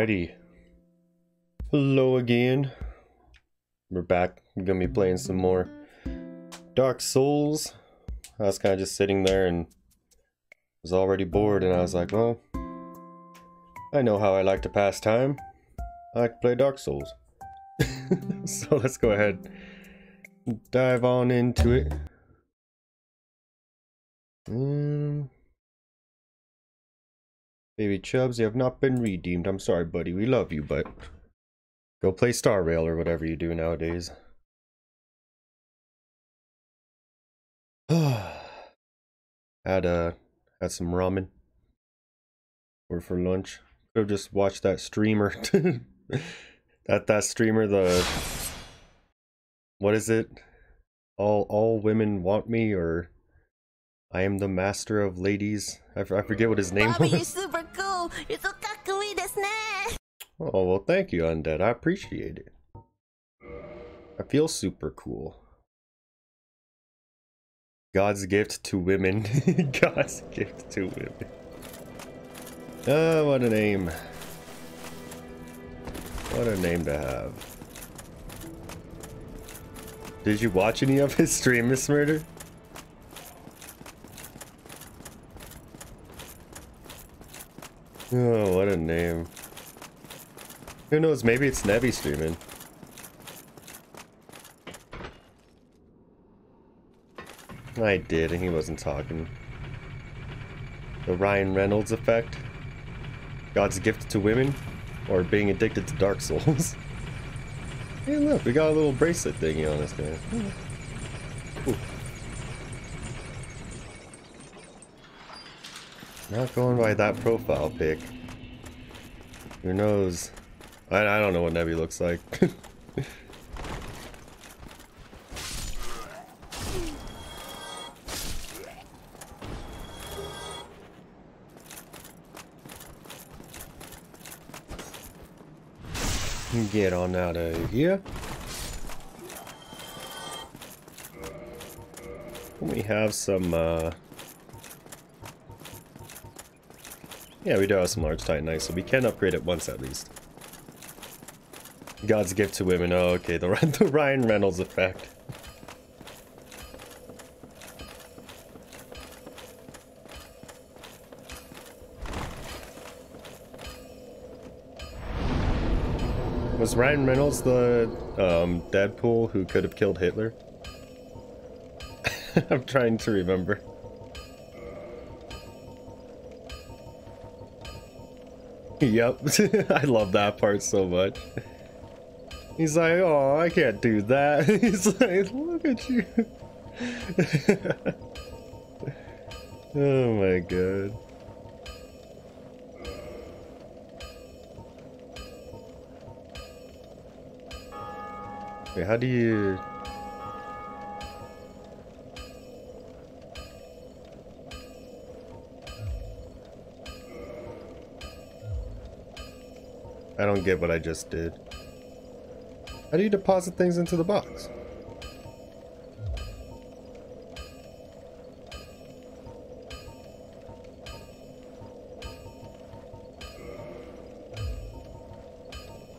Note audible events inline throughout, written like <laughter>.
Alrighty. Hello again. We're back. We're gonna be playing some more Dark Souls. I was kind of just sitting there and was already bored, and I was like, well, I know how I like to pass time. I like to play Dark Souls. <laughs> so let's go ahead dive on into it. Baby Chubs, you have not been redeemed. I'm sorry, buddy. We love you, but go play Star Rail or whatever you do nowadays. <sighs> had uh had some ramen or for lunch. Could have just watched that streamer. <laughs> that that streamer, the what is it? All all women want me or I am the master of ladies. I, I forget what his name Bobby, was. So. Oh, well, thank you, Undead. I appreciate it. I feel super cool. God's gift to women. <laughs> God's gift to women. Oh, what a name. What a name to have. Did you watch any of his stream, Miss Murder? Oh, what a name. Who knows, maybe it's Nevi streaming. I did, and he wasn't talking. The Ryan Reynolds effect. God's gift to women, or being addicted to Dark Souls. <laughs> hey look, we got a little bracelet thingy on us there. Not going by that profile pic. Who knows? I, I don't know what Nebby looks like. <laughs> Get on out of here. We have some, uh... Yeah, we do have some large titanite, so we can upgrade it once at least. God's gift to women. Oh, okay, the, <laughs> the Ryan Reynolds effect. Was Ryan Reynolds the um, Deadpool who could have killed Hitler? <laughs> I'm trying to remember. Yep, <laughs> I love that part so much. He's like, oh, I can't do that. <laughs> He's like, look at you. <laughs> oh my god. Wait, how do you... I don't get what I just did. How do you deposit things into the box?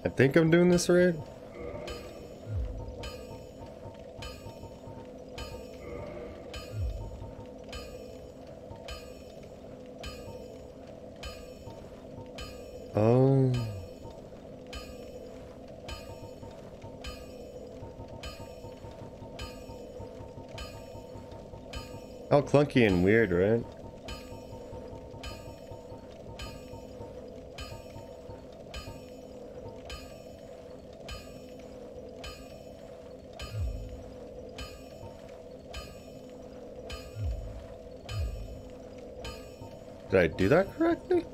I think I'm doing this right. Clunky and weird, right? Did I do that correctly?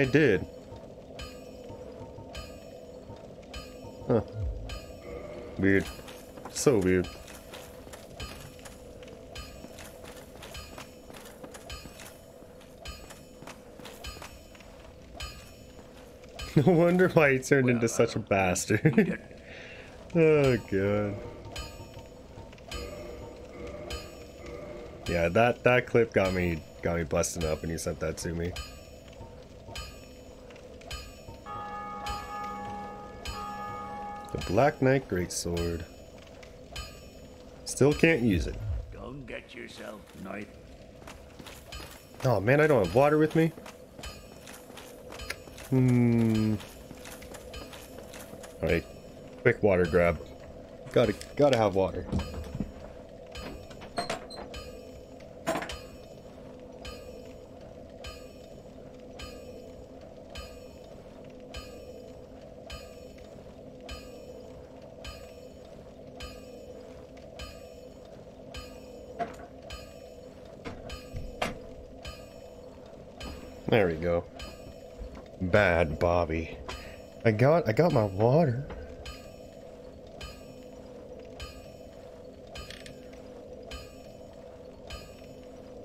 I did. Huh. Weird. So weird. <laughs> No wonder why he turned well, into such a bastard. <laughs> oh god. Yeah, that that clip got me got me busting up when you sent that to me. Black Knight Greatsword. Still can't use it. Go get yourself, knight. Oh man, I don't have water with me. Hmm. Alright, quick water grab. Gotta, gotta have water. There we go. Bad Bobby. I got I got my water.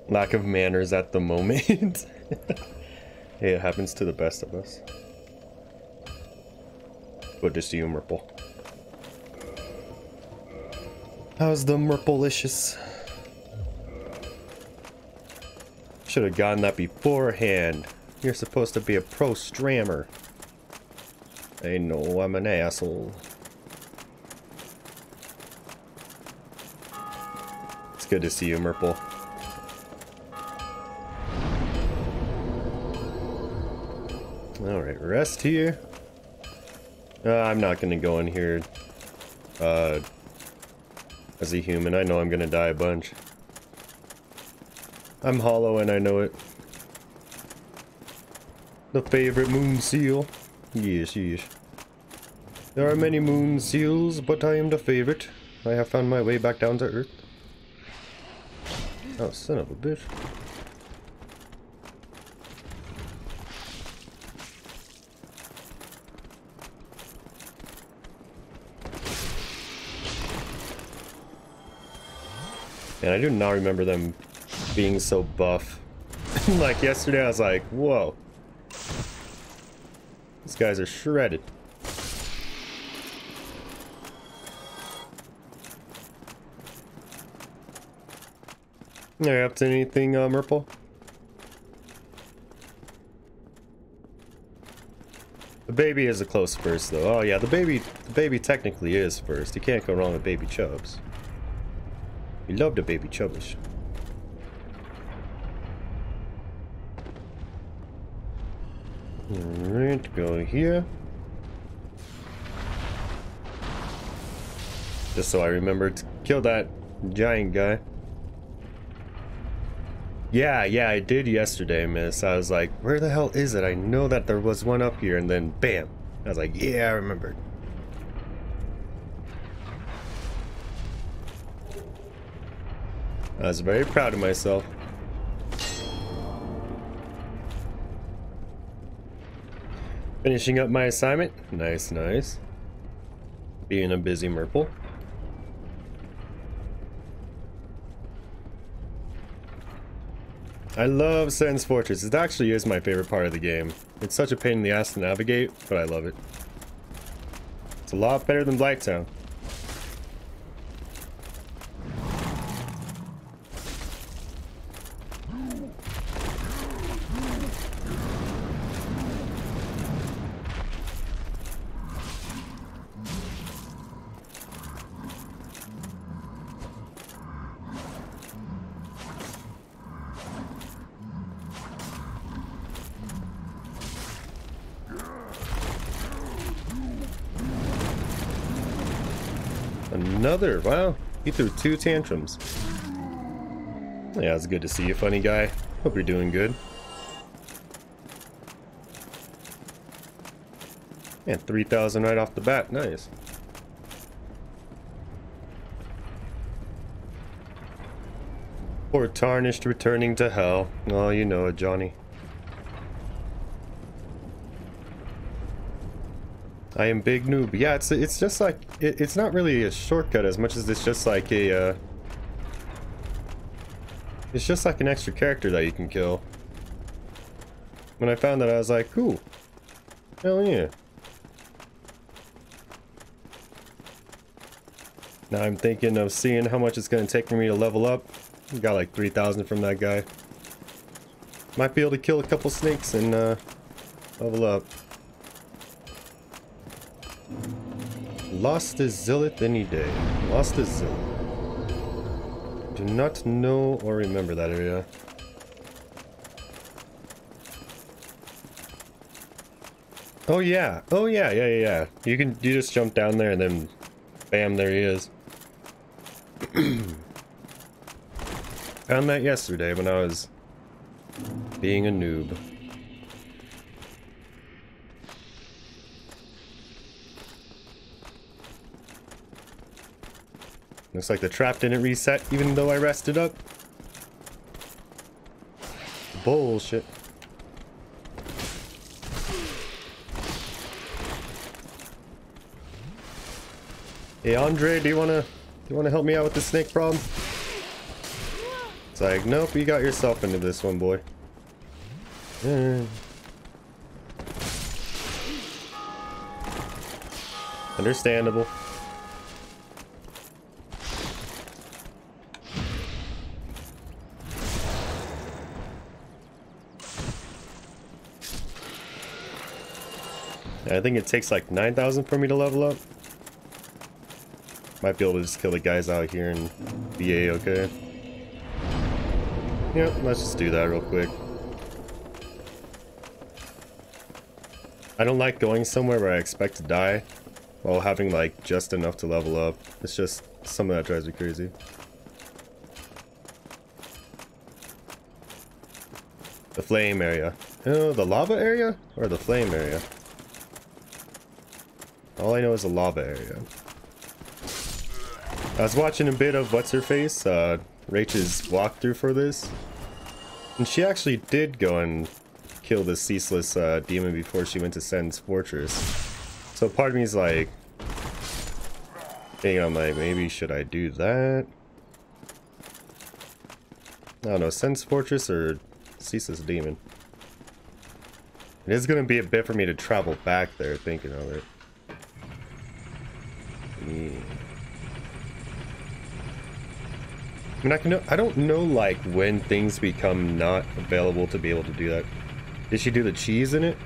Lack of manners at the moment. hey, <laughs> it happens to the best of us. Good to see you, Merple. How's the Merpleicious? Should have gotten that beforehand. You're supposed to be a pro strammer. I know I'm an asshole. It's good to see you, Merple. Alright, rest here. Uh, I'm not gonna go in here uh, as a human. I know I'm gonna die a bunch. I'm hollow and I know it. The favorite moon seal. Yes, yes. There are many moon seals, but I am the favorite. I have found my way back down to earth. Oh, son of a bitch. And I do not remember them being so buff. <laughs> like yesterday I was like, whoa. These guys are shredded. Are you up to anything, uh, Merple? The baby is a close first, though. Oh yeah, the baby, the baby technically is first. You can't go wrong with baby chubs. We love the baby chubbish. Alright, go here. Just so I remember to kill that giant guy. Yeah, yeah, I did yesterday, miss. I was like, where the hell is it? I know that there was one up here, and then bam. I was like, yeah, I remembered. I was very proud of myself. Finishing up my assignment. Nice, nice. Being a busy Merple. I love Sen's Fortress. It actually is my favorite part of the game. It's such a pain in the ass to navigate, but I love it. It's a lot better than Blighttown. Another, threw two tantrums. Yeah, it's good to see you, funny guy. Hope you're doing good. And 3,000 right off the bat, nice. Poor Tarnished returning to hell. Oh, you know it, Johnny. I am big noob. Yeah, it's it's just like it, it's not really a shortcut as much as it's just like a. Uh, it's just like an extra character that you can kill. When I found that, I was like, cool. Hell yeah. Now I'm thinking of seeing how much it's to take for me to level up. Got like 3,000 from that guy. Might be able to kill a couple snakes and uh, level up. Lost the Zealot any day. Lost the Zealot. Do not know or remember that area. Oh yeah. Oh yeah, yeah, yeah, yeah. You can you just jump down there and then bam, there he is. <clears throat> Found that yesterday when I was being a noob. Looks like the trap didn't reset even though I rested up. Bullshit. Hey Andre, do you wanna do you wanna help me out with the snake problem? It's like, nope, you got yourself into this one, boy. Understandable. I think it takes like 9,000 for me to level up. Might be able to just kill the guys out here and be a-okay. Yep, let's just do that real quick. I don't like going somewhere where I expect to die while having like just enough to level up. It's just something that drives me crazy. The flame area. Oh, the lava area? Or the flame area? All I know is a lava area. I was watching a bit of What's-Her-Face, uh, Rach's walkthrough for this. And she actually did go and kill the ceaseless uh, demon before she went to Sen's fortress. So part of me is like, thinking I'm like, maybe should I do that? I don't know, Sen's fortress or ceaseless demon? It is going to be a bit for me to travel back there thinking of it. I mean, I can. I don't know like when things become not available to be able to do that. Did she do the cheese in it?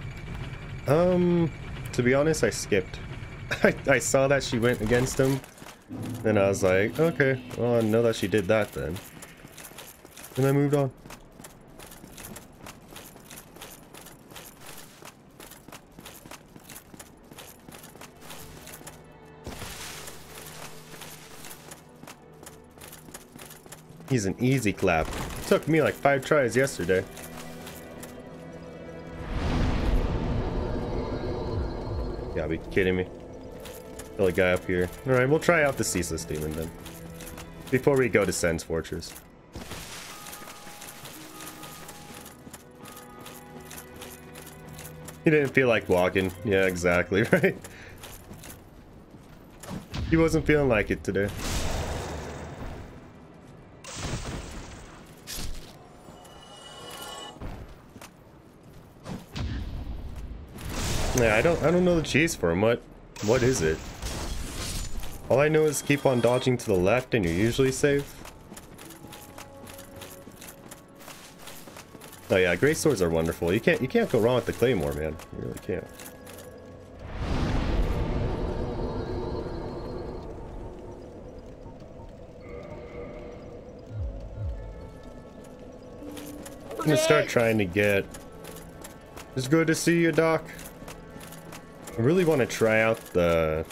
Um, to be honest, I skipped. <laughs> I, I saw that she went against him, and I was like, okay, well, I know that she did that then. And I moved on. He's an easy clap. took me like five tries yesterday. You gotta be kidding me. Kill a guy up here. Alright, we'll try out the Ceaseless Demon then. Before we go to Sen's Fortress. He didn't feel like walking. Yeah, exactly, <laughs> right? He wasn't feeling like it today. Yeah, I don't I don't know the cheese for him. What what is it? All I know is keep on dodging to the left and you're usually safe. Oh yeah, great swords are wonderful. You can't you can't go wrong with the claymore, man. You really can't. I'm gonna start trying to get. It's good to see you, Doc. I really want to try out the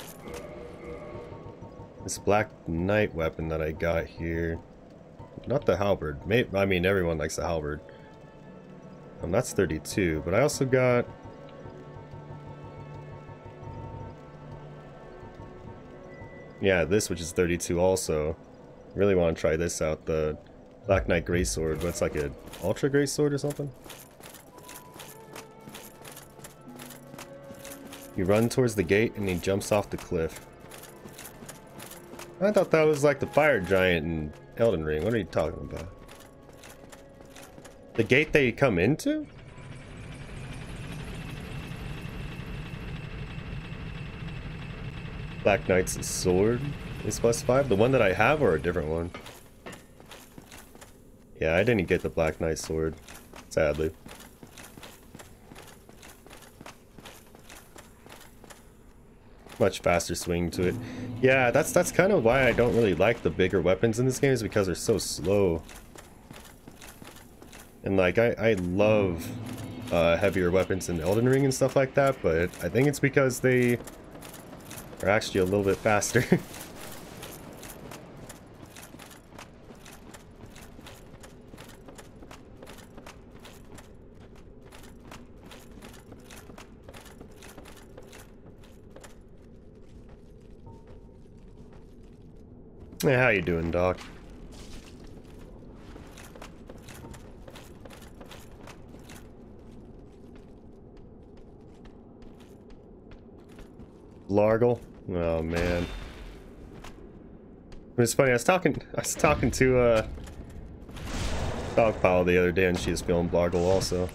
this Black Knight weapon that I got here. Not the halberd. I mean, everyone likes the halberd. Um, that's 32, but I also got... Yeah, this, which is 32 also. Really want to try this out, the Black Knight Greatsword, but it's like an Ultra Greatsword or something. He runs towards the gate and he jumps off the cliff. I thought that was like the fire giant in Elden Ring. What are you talking about? The gate they come into? Black Knight's sword is plus five. The one that I have or a different one? Yeah, I didn't get the Black Knight sword, sadly. Much faster swing to it. Yeah, that's that's kind of why I don't really like the bigger weapons in this game is because they're so slow. And like, I, I love uh, heavier weapons in Elden Ring and stuff like that, but I think it's because they are actually a little bit faster. <laughs> how you doing, Doc? Largle? Oh man. It's funny, I was talking I was talking to uh Dogpile the other day and she was feeling Blargle also.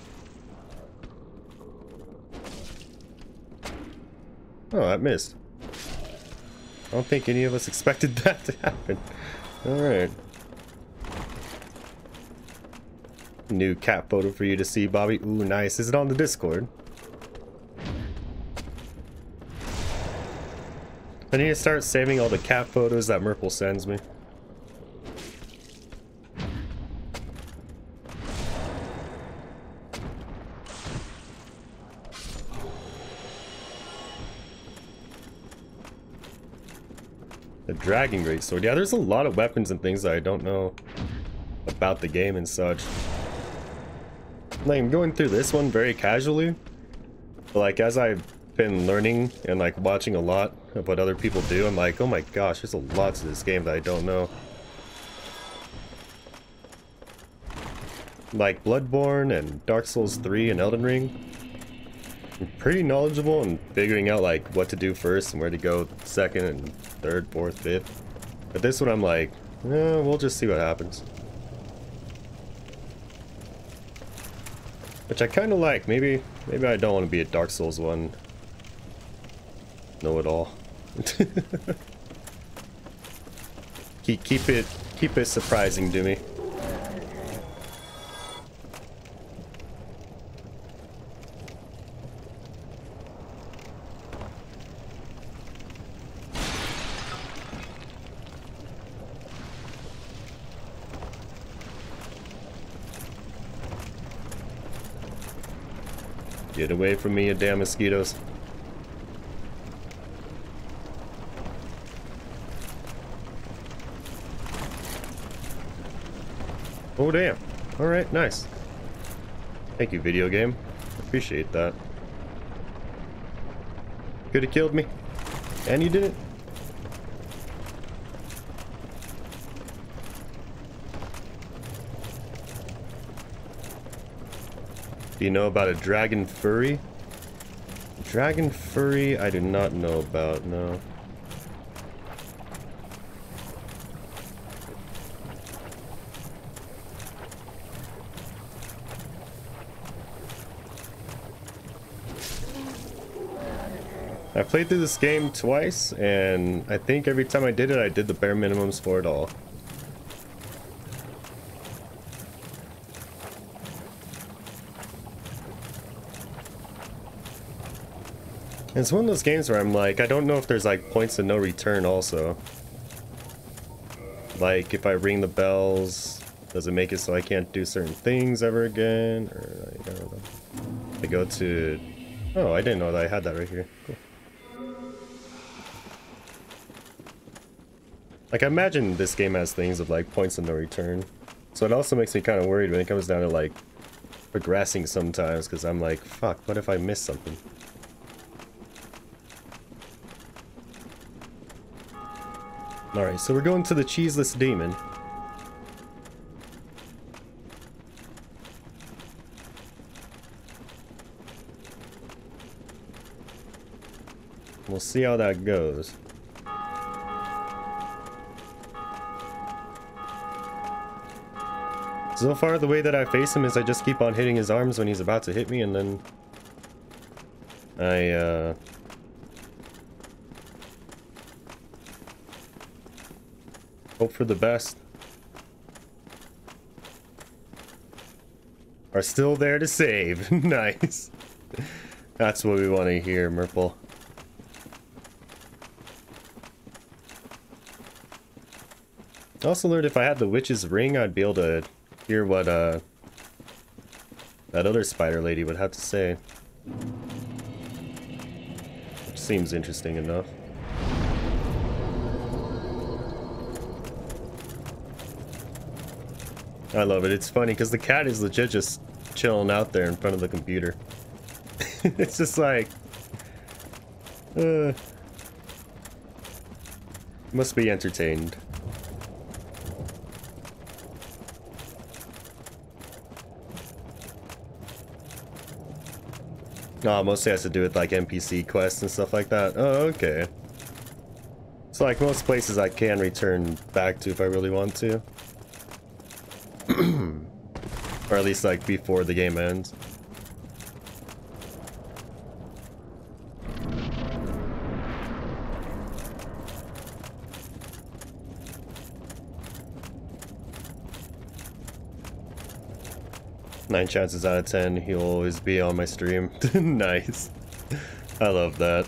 Oh, that missed. I don't think any of us expected <laughs> that to happen. Alright. New cat photo for you to see, Bobby. Ooh, nice. Is it on the Discord? I need to start saving all the cat photos that Merple sends me. Dragon Great Sword. Yeah, there's a lot of weapons and things that I don't know about the game and such. Like, I'm going through this one very casually. But like, as I've been learning and like watching a lot of what other people do, I'm like, oh my gosh, there's a lot to this game that I don't know. Like Bloodborne and Dark Souls 3 and Elden Ring. I'm pretty knowledgeable in figuring out like what to do first and where to go second and third, fourth, fifth. But this one I'm like, eh, we'll just see what happens. Which I kind of like. Maybe, maybe I don't want to be a Dark Souls one. Know it all. <laughs> keep keep it keep it surprising to me. Get away from me, you damn mosquitoes. Oh damn. Alright, nice. Thank you, video game. Appreciate that. Could have killed me. And you didn't. Do you know about a dragon furry? Dragon furry, I do not know about, no. I played through this game twice, and I think every time I did it, I did the bare minimums for it all. It's one of those games where I'm like, I don't know if there's like points of no return also. Like, if I ring the bells, does it make it so I can't do certain things ever again? Or, I don't know. I go to... Oh, I didn't know that I had that right here. Cool. Like, I imagine this game has things of, like, points of no return. So it also makes me kind of worried when it comes down to, like, progressing sometimes, because I'm like, fuck, what if I miss something? Alright, so we're going to the Cheeseless Demon. We'll see how that goes. So far, the way that I face him is I just keep on hitting his arms when he's about to hit me, and then I, uh... Hope for the best. Are still there to save. <laughs> nice. That's what we want to hear, Merple. Also learned if I had the witch's ring, I'd be able to hear what uh, that other spider lady would have to say. Which seems interesting enough. I love it. It's funny because the cat is legit just chilling out there in front of the computer. <laughs> it's just like... Uh, must be entertained. Oh, mostly has to do with like NPC quests and stuff like that. Oh, okay. So like most places I can return back to if I really want to. <clears throat> or at least like before the game ends. Nine chances out of ten, he'll always be on my stream. <laughs> nice. I love that.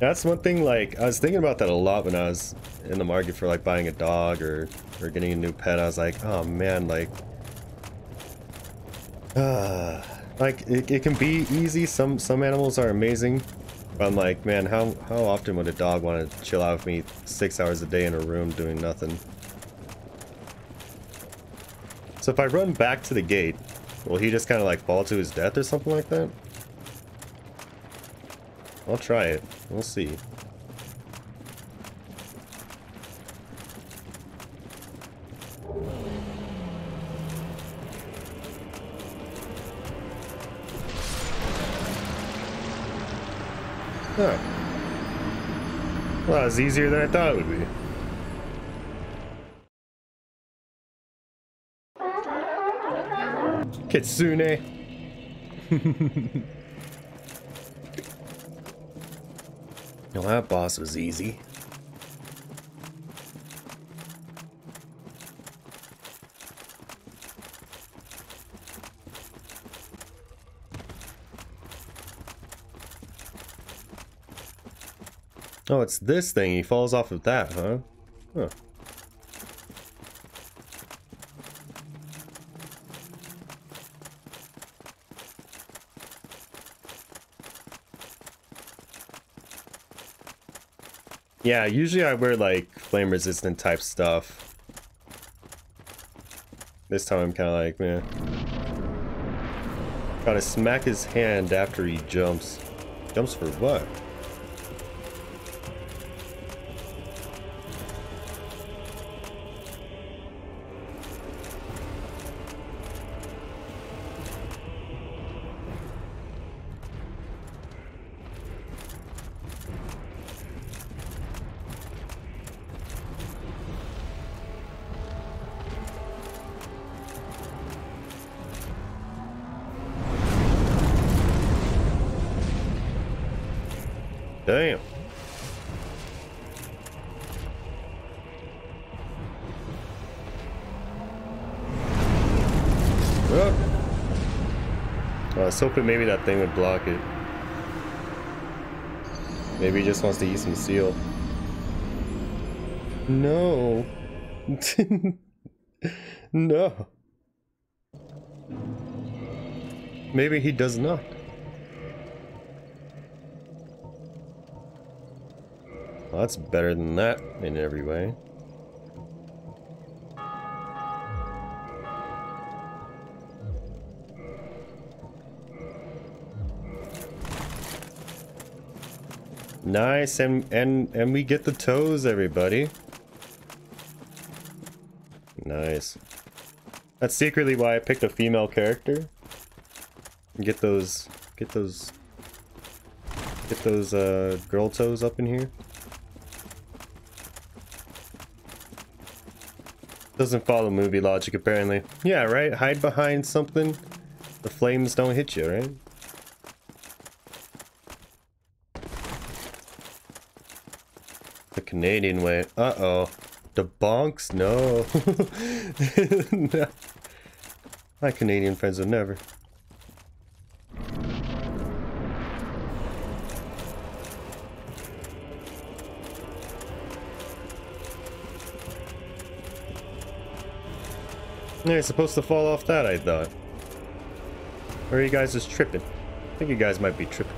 That's one thing, like, I was thinking about that a lot when I was in the market for, like, buying a dog or, or getting a new pet. I was like, oh, man, like... Uh, <sighs> like, it, it can be easy. Some some animals are amazing. But I'm like, man, how, how often would a dog want to chill out with me six hours a day in a room doing nothing? So if I run back to the gate, will he just kind of like fall to his death or something like that? I'll try it. We'll see. Was easier than I thought it would be. Kitsune. <laughs> no, that boss was easy. Oh, it's this thing. He falls off of that, huh? Huh. Yeah, usually I wear like flame resistant type stuff. This time I'm kind of like, man. Gotta smack his hand after he jumps. Jumps for what? Hoping maybe that thing would block it. Maybe he just wants to eat some seal. No. <laughs> no. Maybe he does not. Well, that's better than that in every way. Nice, and and and we get the toes, everybody. Nice. That's secretly why I picked a female character. Get those, get those, get those uh, girl toes up in here. Doesn't follow movie logic, apparently. Yeah, right? Hide behind something. The flames don't hit you, right? Canadian way. Uh-oh. The bonks? <laughs> No. My Canadian friends would never. They're supposed to fall off that, I thought. Or are you guys just tripping? I think you guys might be tripping.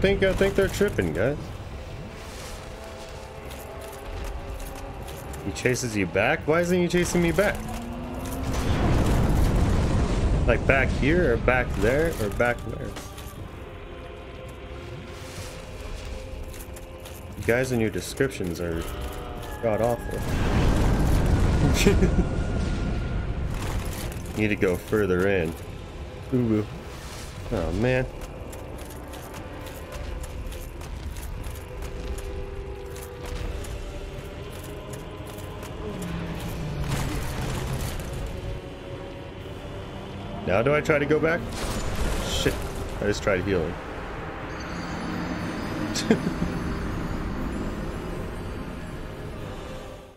Think I think they're tripping, guys. He chases you back? Why isn't he chasing me back? Like back here or back there or back where? You guys in your descriptions are god awful. <laughs> Need to go further in. Ooh. Oh man. Do I try to go back? Shit. I just tried healing. <laughs>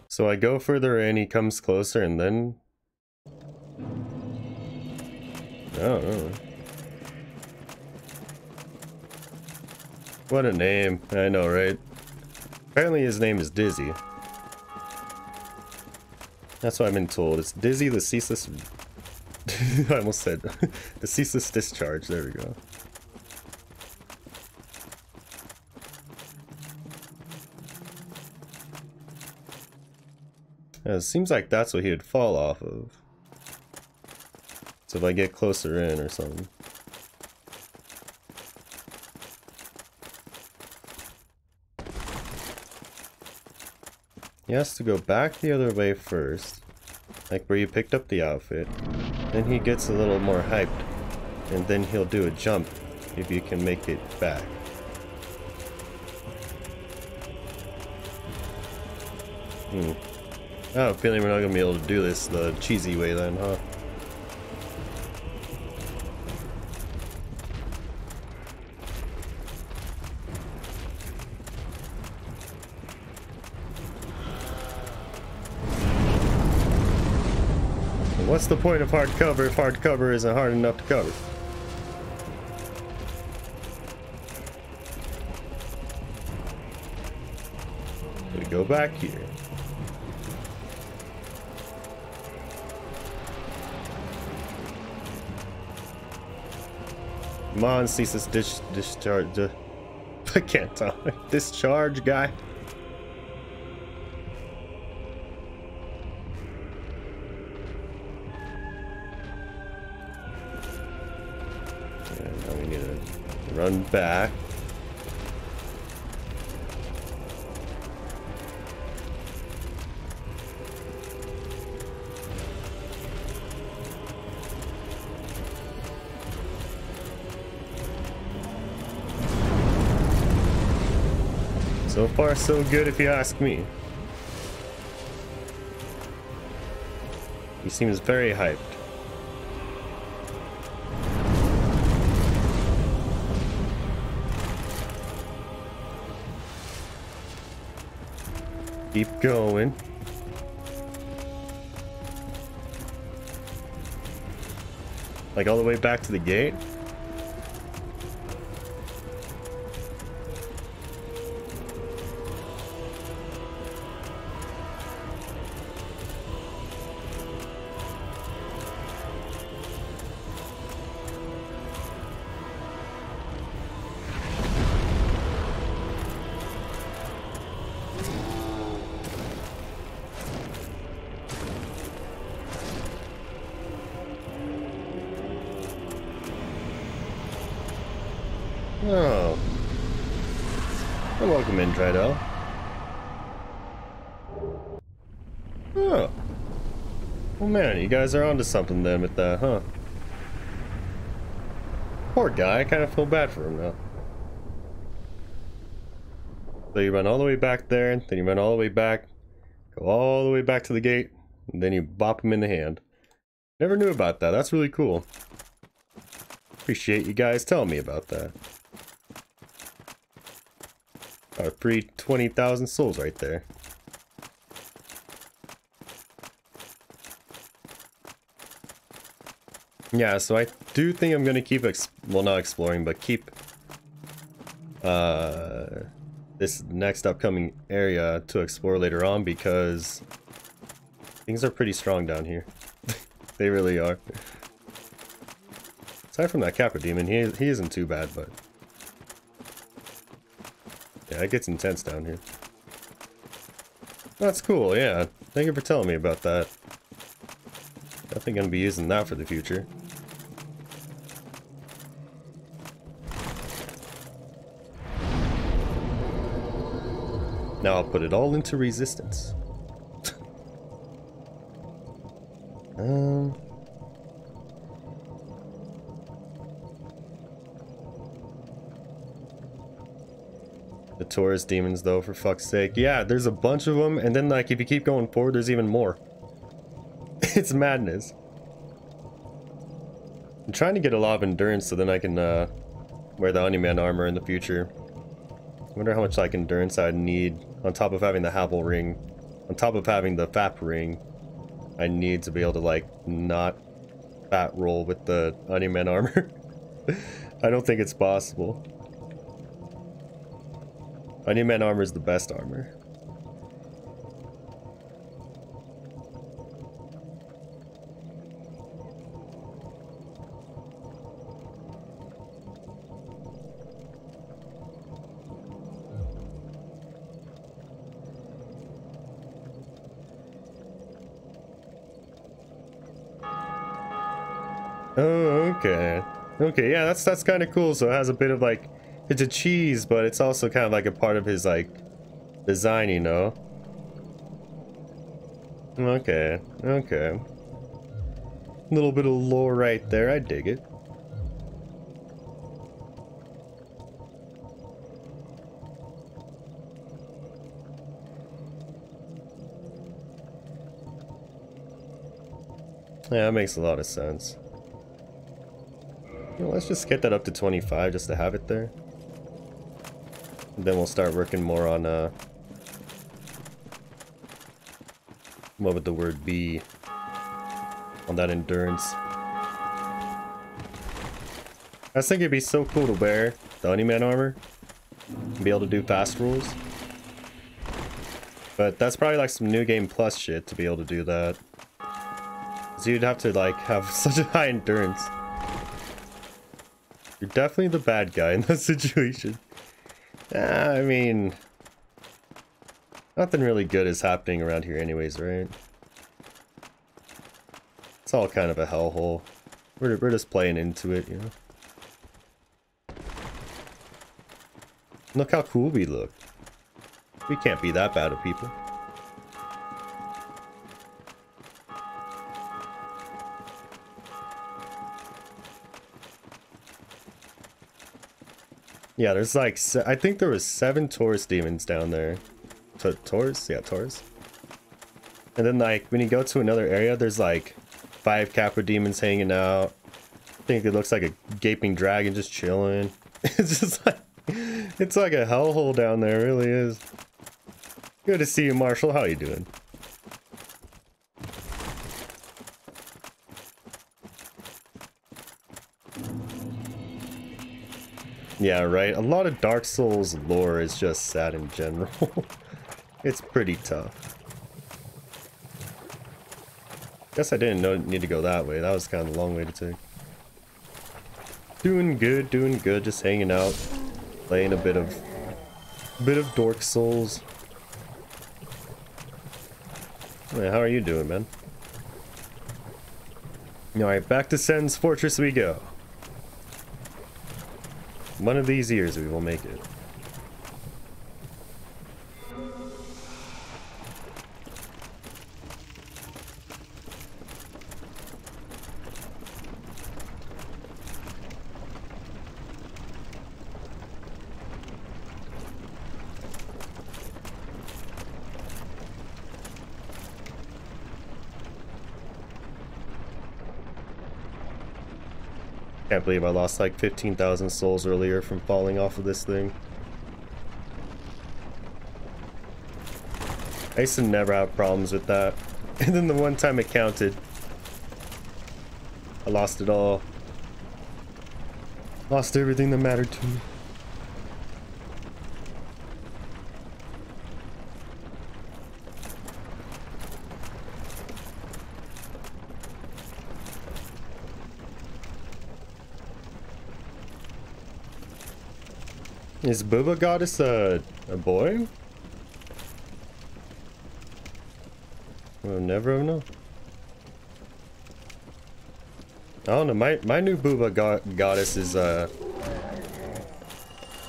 so I go further in, he comes closer, and then... Know. What a name. I know, right? Apparently his name is Dizzy. That's what I've been told. It's Dizzy the Ceaseless <laughs> I almost said <laughs> the ceaseless discharge. There we go. Yeah, it seems like that's what he would fall off of. So if I get closer in or something. He has to go back the other way first. Like where you picked up the outfit. Then he gets a little more hyped. And then he'll do a jump if you can make it back. Hmm. I have a feeling we're not gonna be able to do this the cheesy way then, huh? What's the point of hard cover if hard cover isn't hard enough to cover? We go back here. Come on, ceases dis discharge. <laughs> I can't talk. Discharge guy. Back. So far, so good if you ask me. He seems very hyped. Keep going. Like all the way back to the gate? You guys are onto something then with that, huh? Poor guy, I kind of feel bad for him now. So you run all the way back there, then you run all the way back, go all the way back to the gate, and then you bop him in the hand. Never knew about that, that's really cool. Appreciate you guys telling me about that. Our free 20,000 souls right there. Yeah, so I do think I'm gonna keep, well not exploring, but keep uh, this next upcoming area to explore later on because things are pretty strong down here. <laughs> they really are. Aside from that Capra Demon, he, he isn't too bad, but... Yeah, it gets intense down here. That's cool, yeah. Thank you for telling me about that. Definitely gonna be using that for the future. Now I'll put it all into resistance. um... The Taurus demons though, for fuck's sake. Yeah, there's a bunch of them, and then like if you keep going forward, there's even more. <laughs> it's madness. I'm trying to get a lot of endurance so then I can uh, wear the Omni-Man armor in the future. I wonder how much like endurance I'd need on top of having the Havel ring, on top of having the FAP ring. I need to be able to like not fat roll with the Omni-Man armor. <laughs> I don't think it's possible. Omni-Man armor is the best armor. Oh, okay. Okay, yeah, that's that's kind of cool. So it has a bit of like, it's a cheese, but it's also kind of like a part of his like design, you know. Okay, okay. Little bit of lore right there. I dig it. Yeah, that makes a lot of sense. Know, let's just get that up to 25 just to have it there. And then we'll start working more on, uh... What would the word be? On that endurance. I think it'd be so cool to wear the Omni-Man armor. And be able to do fast rolls. But that's probably like some new game plus shit to be able to do that. So you'd have to like have <laughs> such a high endurance. You're definitely the bad guy in that <laughs> situation. Uh, I mean... Nothing really good is happening around here anyways, right? It's all kind of a hellhole. We're, we're just playing into it, you know? Look how cool we look. We can't be that bad of people. Yeah, there's like, I think there was seven Taurus demons down there. T Taurus? Yeah, Taurus. And then like, when you go to another area, there's like five Capra demons hanging out. I think it looks like a gaping dragon just chilling. <laughs> it's just like, it's like a hellhole down there, really is. Good to see you, Marshall. How you doing? Yeah, right. A lot of Dark Souls lore is just sad in general. <laughs> it's pretty tough. Guess I didn't know need to go that way. That was kind of a long way to take. Doing good, doing good. Just hanging out, playing a bit of, bit of Dark Souls. Hey, how are you doing, man? Alright, back to Sen's Fortress we go. One of these years we will make it. Can't believe I lost like 15,000 souls earlier from falling off of this thing. I used to never have problems with that. <laughs> And then the one time it counted, I lost it all. Lost everything that mattered to me. Is Booba Goddess a, a boy? We'll never know. I don't know. My my new Booba go Goddess is uh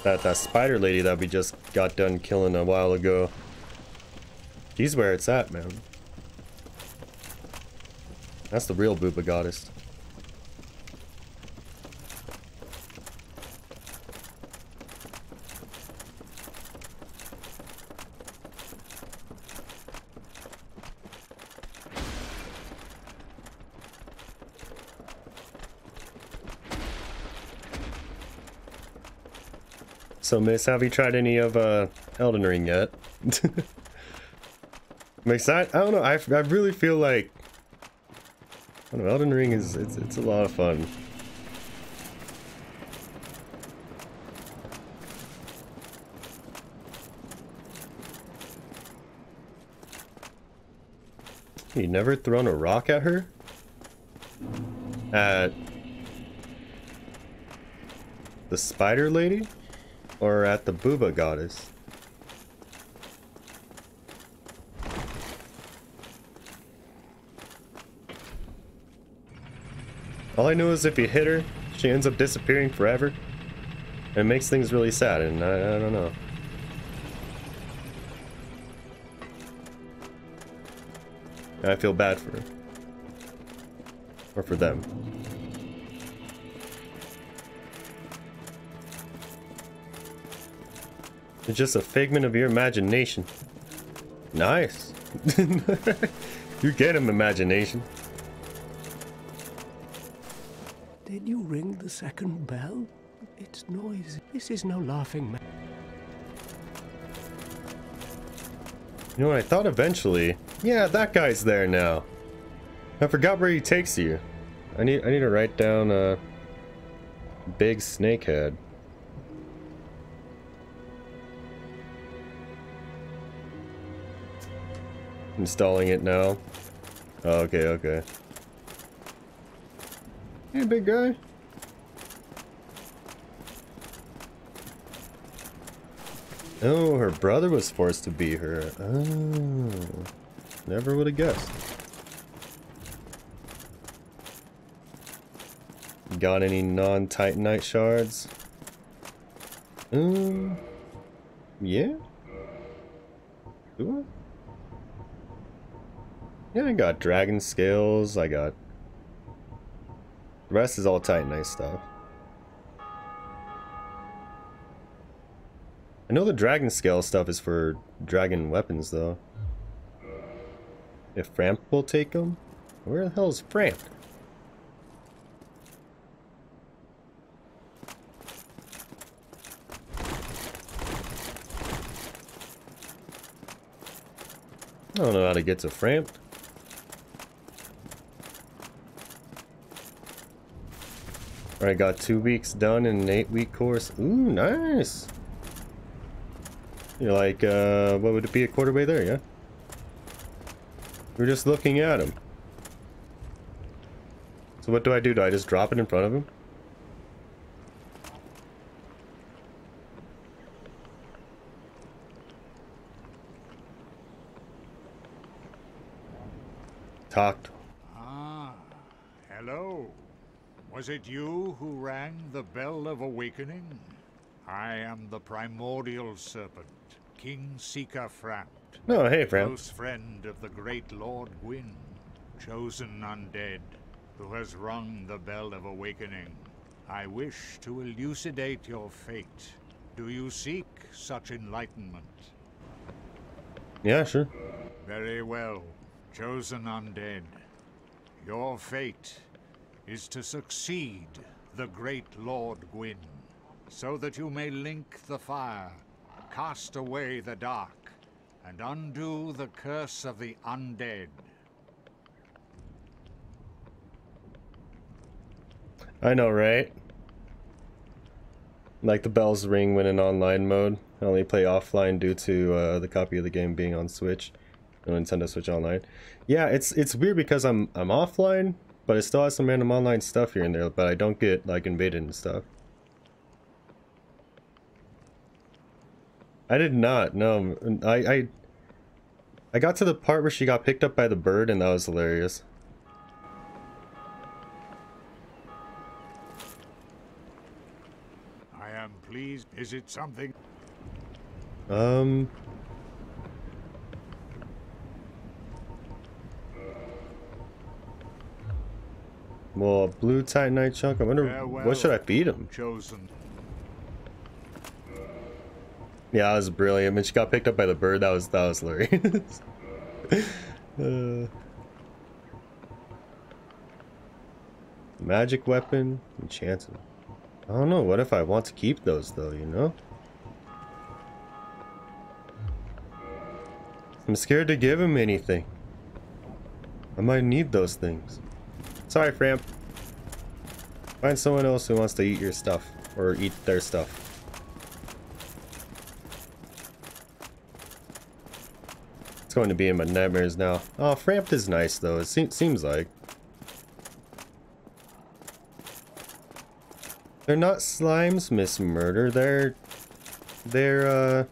that that spider lady that we just got done killing a while ago. She's where it's at, man. That's the real Booba Goddess. So, Miss, have you tried any of uh, Elden Ring yet? <laughs> I'm excited. I don't know. I, I really feel like I don't know, Elden Ring is it's it's a lot of fun. You never thrown a rock at her? At the spider lady? Or at the booba goddess? All I know is if you hit her, she ends up disappearing forever. And it makes things really sad, and I, I don't know. I feel bad for her. Or for them. It's just a figment of your imagination. Nice. <laughs> you get him imagination. Did you ring the second bell? It's noisy. This is no laughing matter. You know what, I thought eventually... Yeah, that guy's there now. I forgot where he takes you. I need I need to write down a uh, big snakehead. Installing it now. Oh, okay, okay. Hey, big guy. Oh, her brother was forced to be her. Oh. Never would have guessed. Got any non-titanite shards? Um, yeah? Do I? Yeah, I got dragon scales, I got... The rest is all titanite stuff. I know the dragon scale stuff is for dragon weapons, though. If Frampt will take them? Where the hell is Frampt? I don't know how to get to Frampt. I got two weeks done in an eight week course. Ooh, nice. You're like, uh, what would it be, a quarter way there, yeah? We're just looking at him. So what do I do? Do I just drop it in front of him? Talked. Ah, hello. Was it you who rang the bell of awakening? I am the primordial serpent, Kingseeker Frampt. Oh, hey, Frampt. Close friend of the great Lord Gwyn, chosen undead, who has rung the bell of awakening. I wish to elucidate your fate. Do you seek such enlightenment? Yeah, sure. Very well, chosen undead. Your fate is to succeed the great Lord Gwyn, so that you may link the fire, cast away the dark, and undo the curse of the undead. I know, right? Like the bells ring when in online mode. I only play offline due to uh, the copy of the game being on Switch, on Nintendo Switch Online. Yeah, it's it's weird because I'm I'm offline, but it still has some random online stuff here and there, but I don't get like invaded and stuff. I did not. No, I I I got to the part where she got picked up by the bird, and that was hilarious. I am pleased. Is it something? Um. Well, blue titanite chunk. I wonder Farewell, what should I feed him. Chosen. Yeah, that was brilliant. When she got picked up by the bird, that was that was hilarious. <laughs> uh, magic weapon, enchanted. I don't know. What if I want to keep those though? You know. I'm scared to give him anything. I might need those things. Sorry, Frampt. Find someone else who wants to eat your stuff. Or eat their stuff. It's going to be in my nightmares now. Oh, Frampt is nice though, it se seems like. They're not slimes, Miss Murder. They're... They're, uh...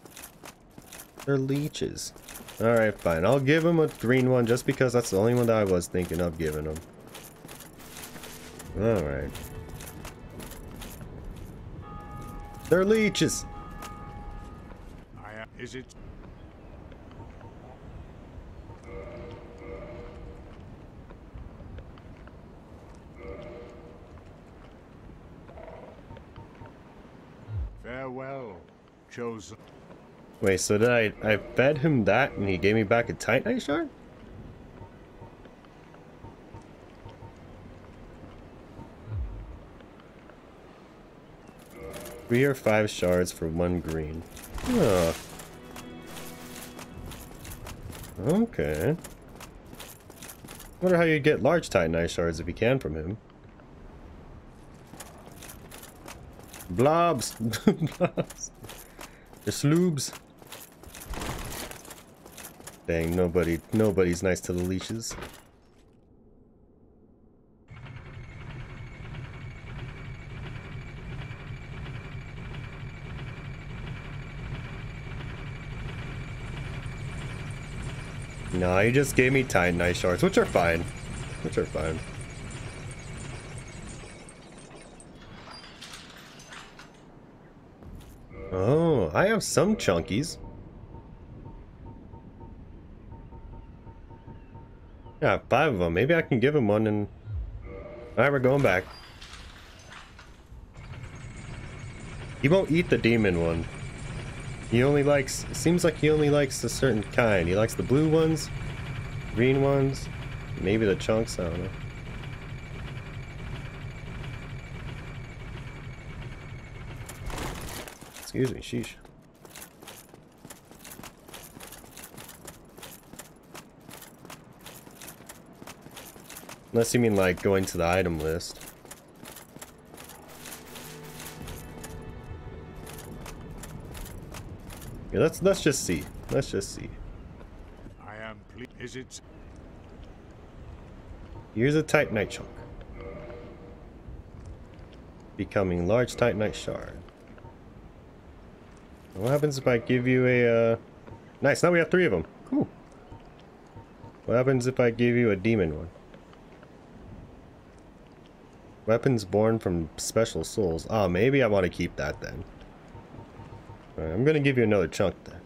They're leeches. Alright, fine. I'll give him a green one just because that's the only one that I was thinking of giving him. Alright. They're leeches! I. Is it? Farewell, chosen. Wait, so did I... I fed him that and he gave me back a Titanite shard? Three or five shards for one green. Huh. Okay. Wonder how you get large Titanite shards if you can from him. Blobs! <laughs> Blobs! The sloobs! Dang, nobody, nobody's nice to the leashes. No, you just gave me Titanite shards, which are fine. Which are fine. Oh, I have some chunkies. Yeah, five of them. Maybe I can give him one and... Alright, we're going back. He won't eat the demon one. He only likes... Seems like he only likes a certain kind. He likes the blue ones, green ones, maybe the chunks, I don't know. Excuse me, sheesh. Unless you mean like going to the item list. Yeah, let's let's just see. Let's just see. I am pleased. Is it? Here's a Titanite chunk. Becoming large Titanite shard. What happens if I give you a, uh... Nice, now we have three of them. Cool. What happens if I give you a demon one? Weapons born from special souls. Ah, oh, maybe I want to keep that then. Alright, I'm gonna give you another chunk then.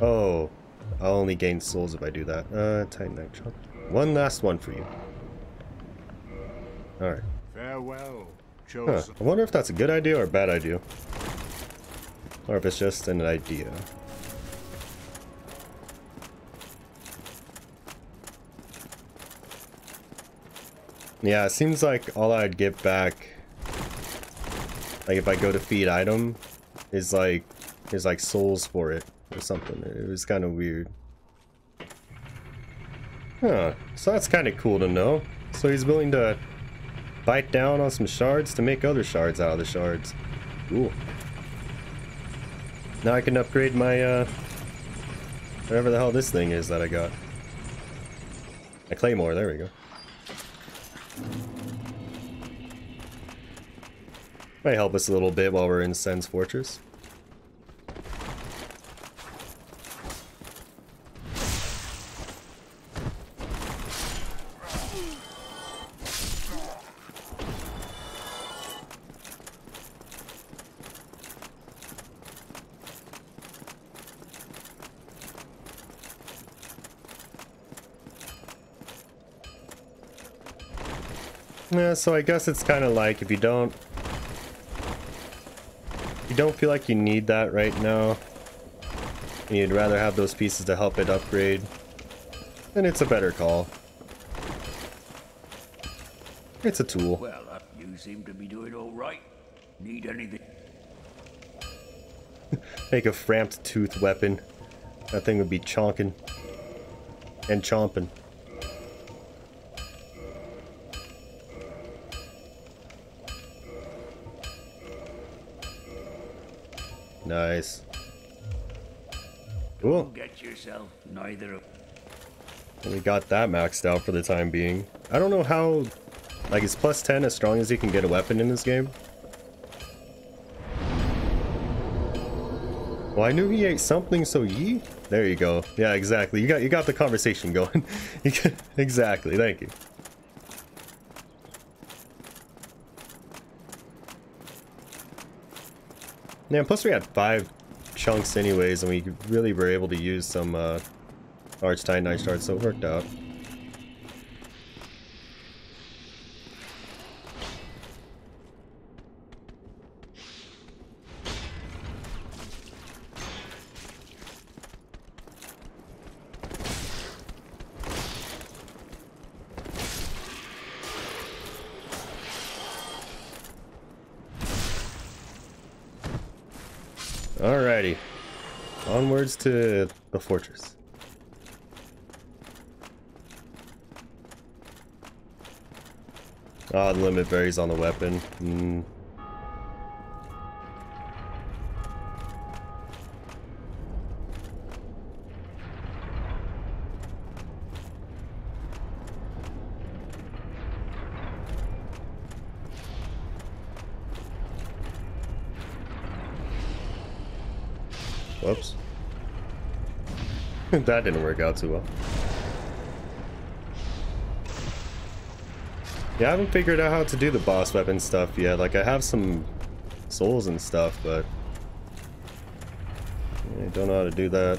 Oh, I'll only gain souls if I do that. Uh, Titanite chunk. One last one for you. Alright. Farewell, chosen. Huh. I wonder if that's a good idea or a bad idea. Or if it's just an idea. Yeah, it seems like all I'd get back, like if I go to feed item, is like, is like souls for it or something. It was kind of weird. Huh, so that's kind of cool to know. So he's willing to bite down on some shards to make other shards out of the shards. Cool. Now I can upgrade my, uh, whatever the hell this thing is that I got. A claymore, there we go. Might help us a little bit while we're in Sen's Fortress. Yeah, so I guess it's kind of like if you don't you don't feel like you need that right now, and you'd rather have those pieces to help it upgrade, then it's a better call. It's a tool. Well, you seem to be doing all right. Need anything? <laughs> Make a framped tooth weapon. That thing would be chonking. And chomping. Nice. Cool. Get yourself neither. We got that maxed out for the time being. I don't know how... Like, is plus 10 as strong as he can get a weapon in this game? Well, I knew he ate something, so ye? There you go. Yeah, exactly. You got you got the conversation going. <laughs> exactly. Thank you. Yeah, plus we had five chunks anyways, and we really were able to use some uh, Arch Titanite shards, so it worked out. Alrighty. Onwards to the fortress. Ah, the limit varies on the weapon. Hmm. Whoops. <laughs> that didn't work out too well. Yeah, I haven't figured out how to do the boss weapon stuff yet. Like, I have some souls and stuff, but... I don't know how to do that.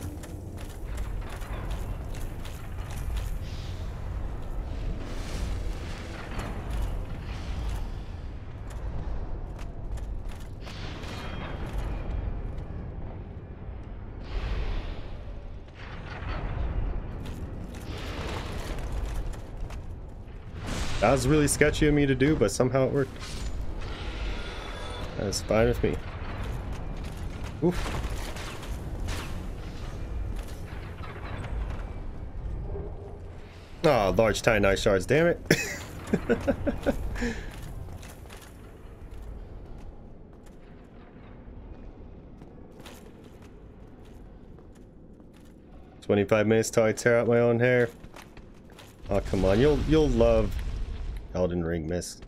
That was really sketchy of me to do, but somehow it worked. That's fine with me. Oof. Oh, large titanite shards, damn it. <laughs> Twenty-five minutes till I tear out my own hair. Oh come on, you'll you'll love Elden Ring Mist.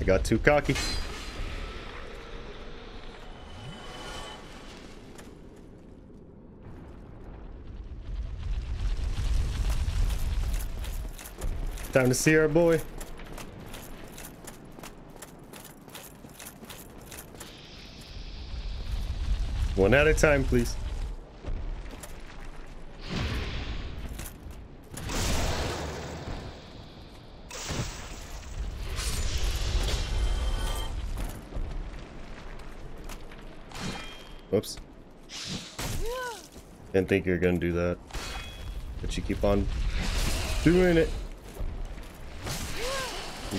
I got too cocky. Time to see our boy. One at a time, please. Whoops. Didn't think you were gonna do that. But you keep on doing it.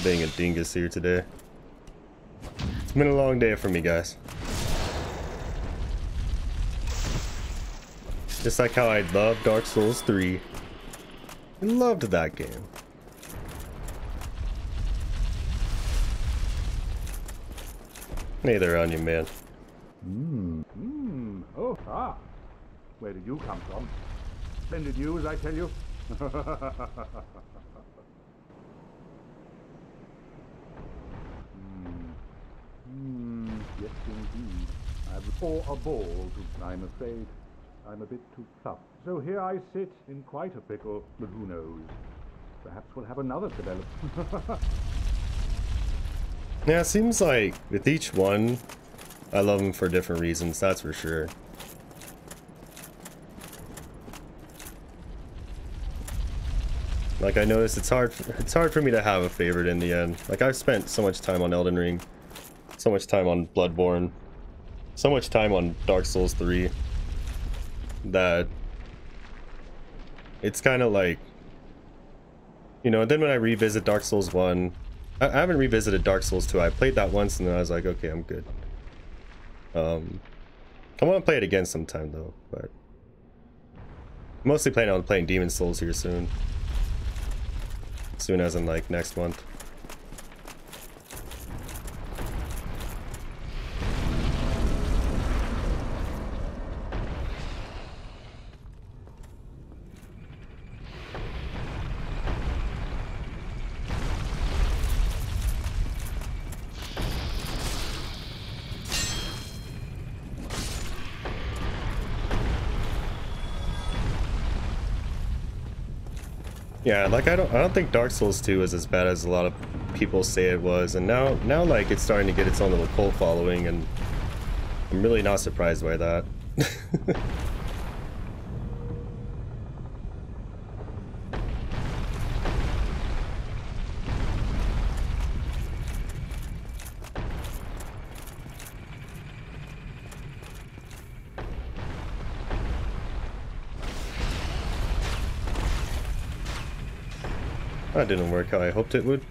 Being a dingus here today. It's been a long day for me, guys. Just like how I love Dark Souls 3. I loved that game. Hey there, Onion Man. Hmm. Oh, ah. Where did you come from? Splendid news, I tell you. <laughs> Hmm. Hmm. Yes, indeed. I've for a ball I'm afraid. I'm a bit too tough. So here I sit in quite a pickle, but who knows? Perhaps we'll have another develop. <laughs> Yeah, it seems like with each one, I love them for different reasons, that's for sure. Like I noticed it's hard it's hard for me to have a favorite in the end. Like I've spent so much time on Elden Ring, so much time on Bloodborne, so much time on Dark Souls 3 that it's kind of like you know, and then when I revisit Dark Souls 1, I, I haven't revisited Dark Souls 2. I played that once and then I was like, okay, I'm good. Um, I want to play it again sometime though, but mostly planning on playing Demon Souls here soon. Soon as in like next month. Yeah, like I don't I don't think Dark Souls 2 is as bad as a lot of people say it was, and now now like it's starting to get its own little cult following, and I'm really not surprised by that. <laughs> That didn't work how I hoped it would.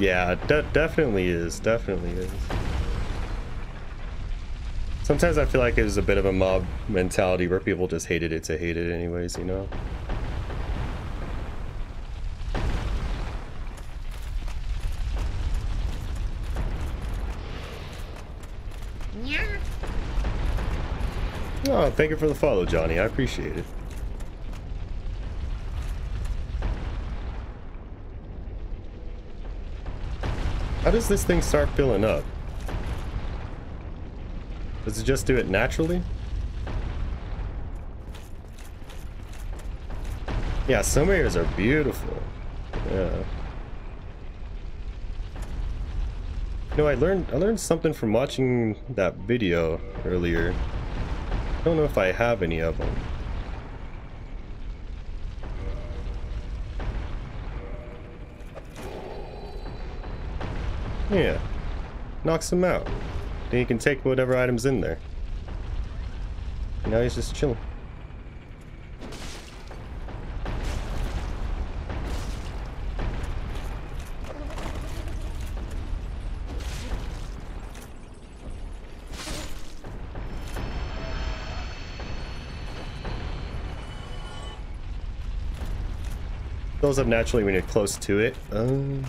Yeah, de definitely is. Definitely is. Sometimes I feel like it was a bit of a mob mentality where people just hated it to hate it anyways, you know? Oh, thank you for the follow, Johnny. I appreciate it. How does this thing start filling up? Does it just do it naturally? Yeah, some areas are beautiful. Yeah. You know, I learned I learned something from watching that video earlier. I don't know if I have any of them. Yeah. Knocks him out. Then you can take whatever items in there. Now he's just chilling. Fills up naturally when you're close to it. Um,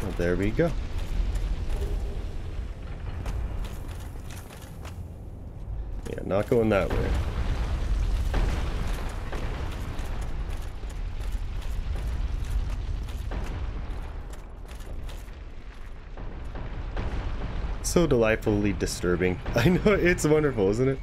well, there we go. Yeah, not going that way. So delightfully disturbing. <laughs> I know, it's wonderful, isn't it?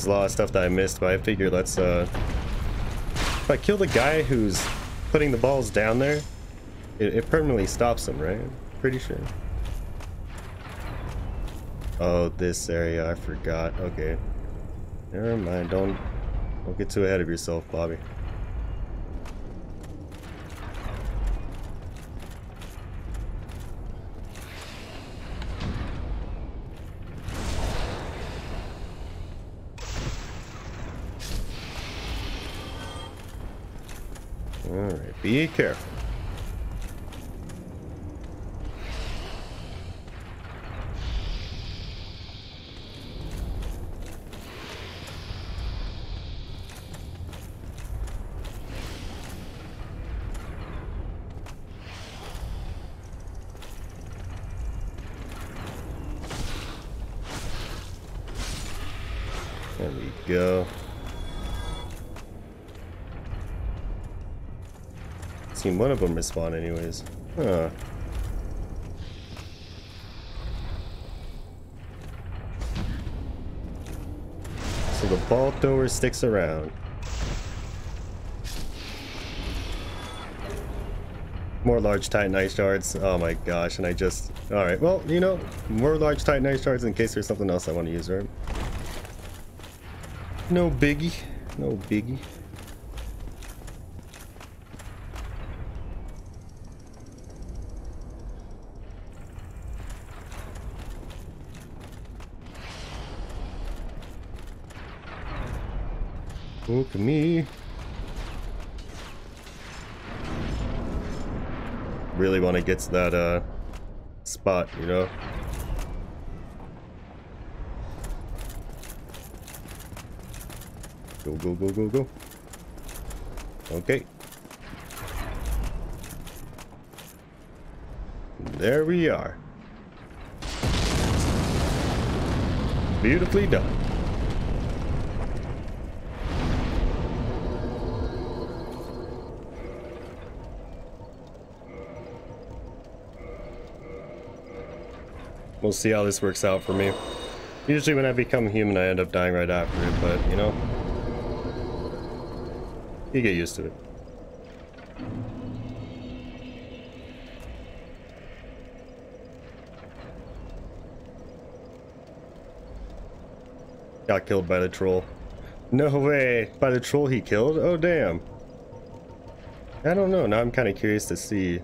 There's a lot of stuff that I missed, but I figure let's, uh... If I kill the guy who's putting the balls down there, it, it permanently stops them, right? Pretty sure. Oh, this area, I forgot. Okay. Never mind, don't, don't get too ahead of yourself, Bobby. Alright, be careful. There we go. Seen one of them respawn anyways. Huh. So the ball thrower sticks around. More large titanite shards. Oh my gosh, and I just... Alright, well, you know, more large titanite shards in case there's something else I want to use, right? No biggie. No biggie. Look at me. Really want to get to that uh spot, you know? Go, go, go, go, go. Okay. There we are. Beautifully done. We'll see how this works out for me. Usually when I become human, I end up dying right after it, but, you know. You get used to it. Got killed by the troll. No way! By the troll he killed? Oh, damn. I don't know. Now I'm kind of curious to see.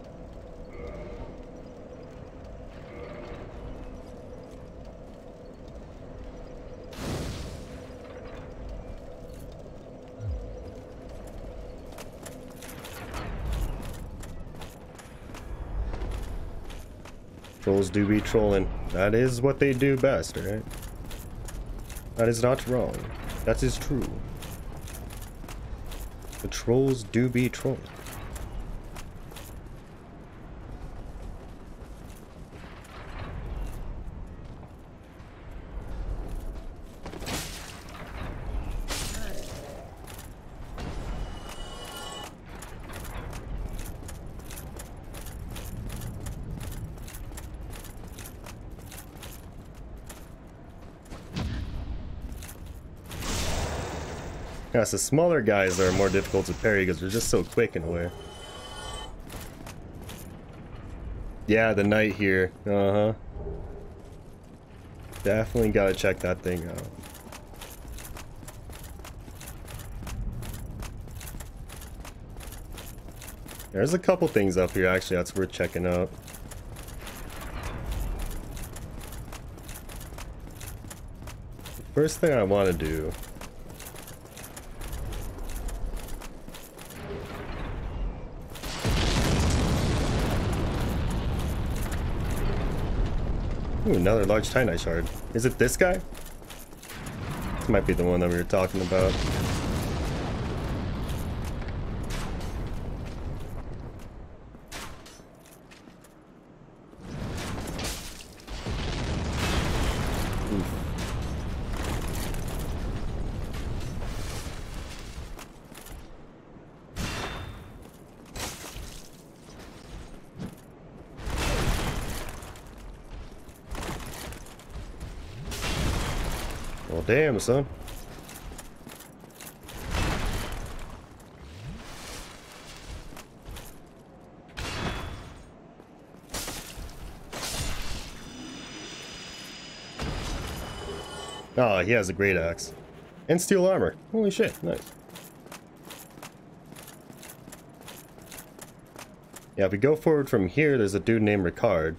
Trolls do be trolling. That is what they do best, right? That is not wrong. That is true. The trolls do be trolling. The smaller guys are more difficult to parry because they're just so quick in a way. Yeah, the knight here. Uh-huh. Definitely gotta check that thing out. There's a couple things up here actually that's worth checking out. First thing I want to do another large Titanite shard. Is it this guy? This might be the one that we were talking about. Well, damn, son. Oh, he has a great axe. And steel armor. Holy shit, nice. Yeah, if we go forward from here, there's a dude named Ricard.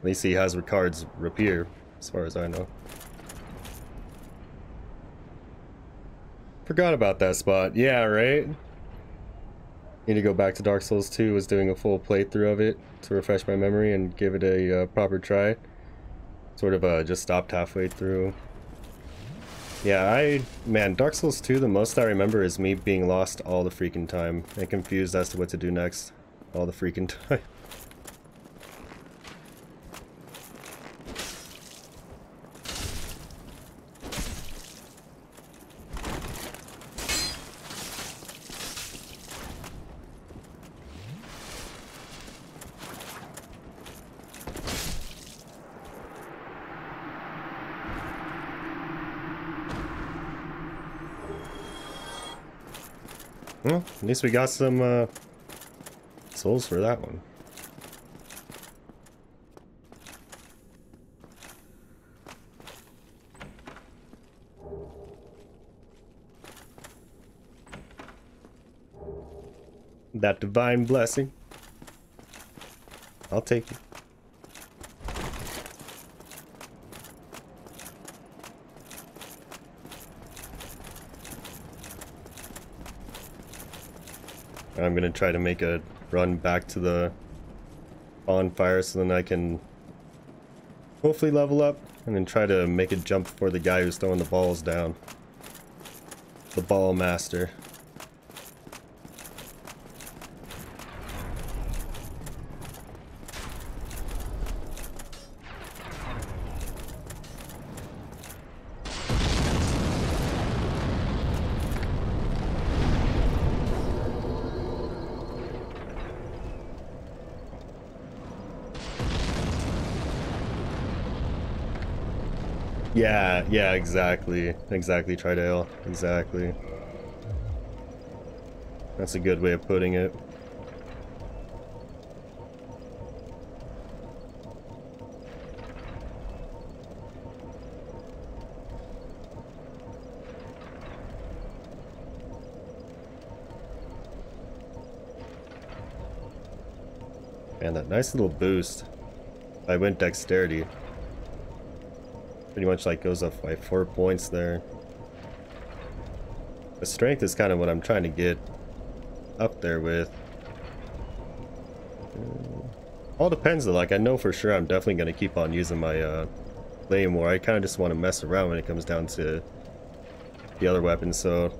At least he has Ricard's rapier, as far as I know. Forgot about that spot. Yeah, right? Need to go back to Dark Souls 2, was doing a full playthrough of it to refresh my memory and give it a uh, proper try. Sort of uh, just stopped halfway through. Yeah, I... Man, Dark Souls 2, the most I remember is me being lost all the freaking time and confused as to what to do next all the freaking <laughs> time. Least we got some uh, souls for that one. That divine blessing. I'll take it. I'm gonna try to make a run back to the bonfire so then I can hopefully level up and then try to make a jump for the guy who's throwing the balls down. The ball master. Yeah, yeah, exactly. Exactly, Tridale. Exactly. That's a good way of putting it. Man, that nice little boost. I went dexterity pretty much like goes up by four points there. The strength is kind of what I'm trying to get up there with. Uh, all depends though, like I know for sure I'm definitely going to keep on using my uh, Claymore. I kind of just want to mess around when it comes down to the other weapons, so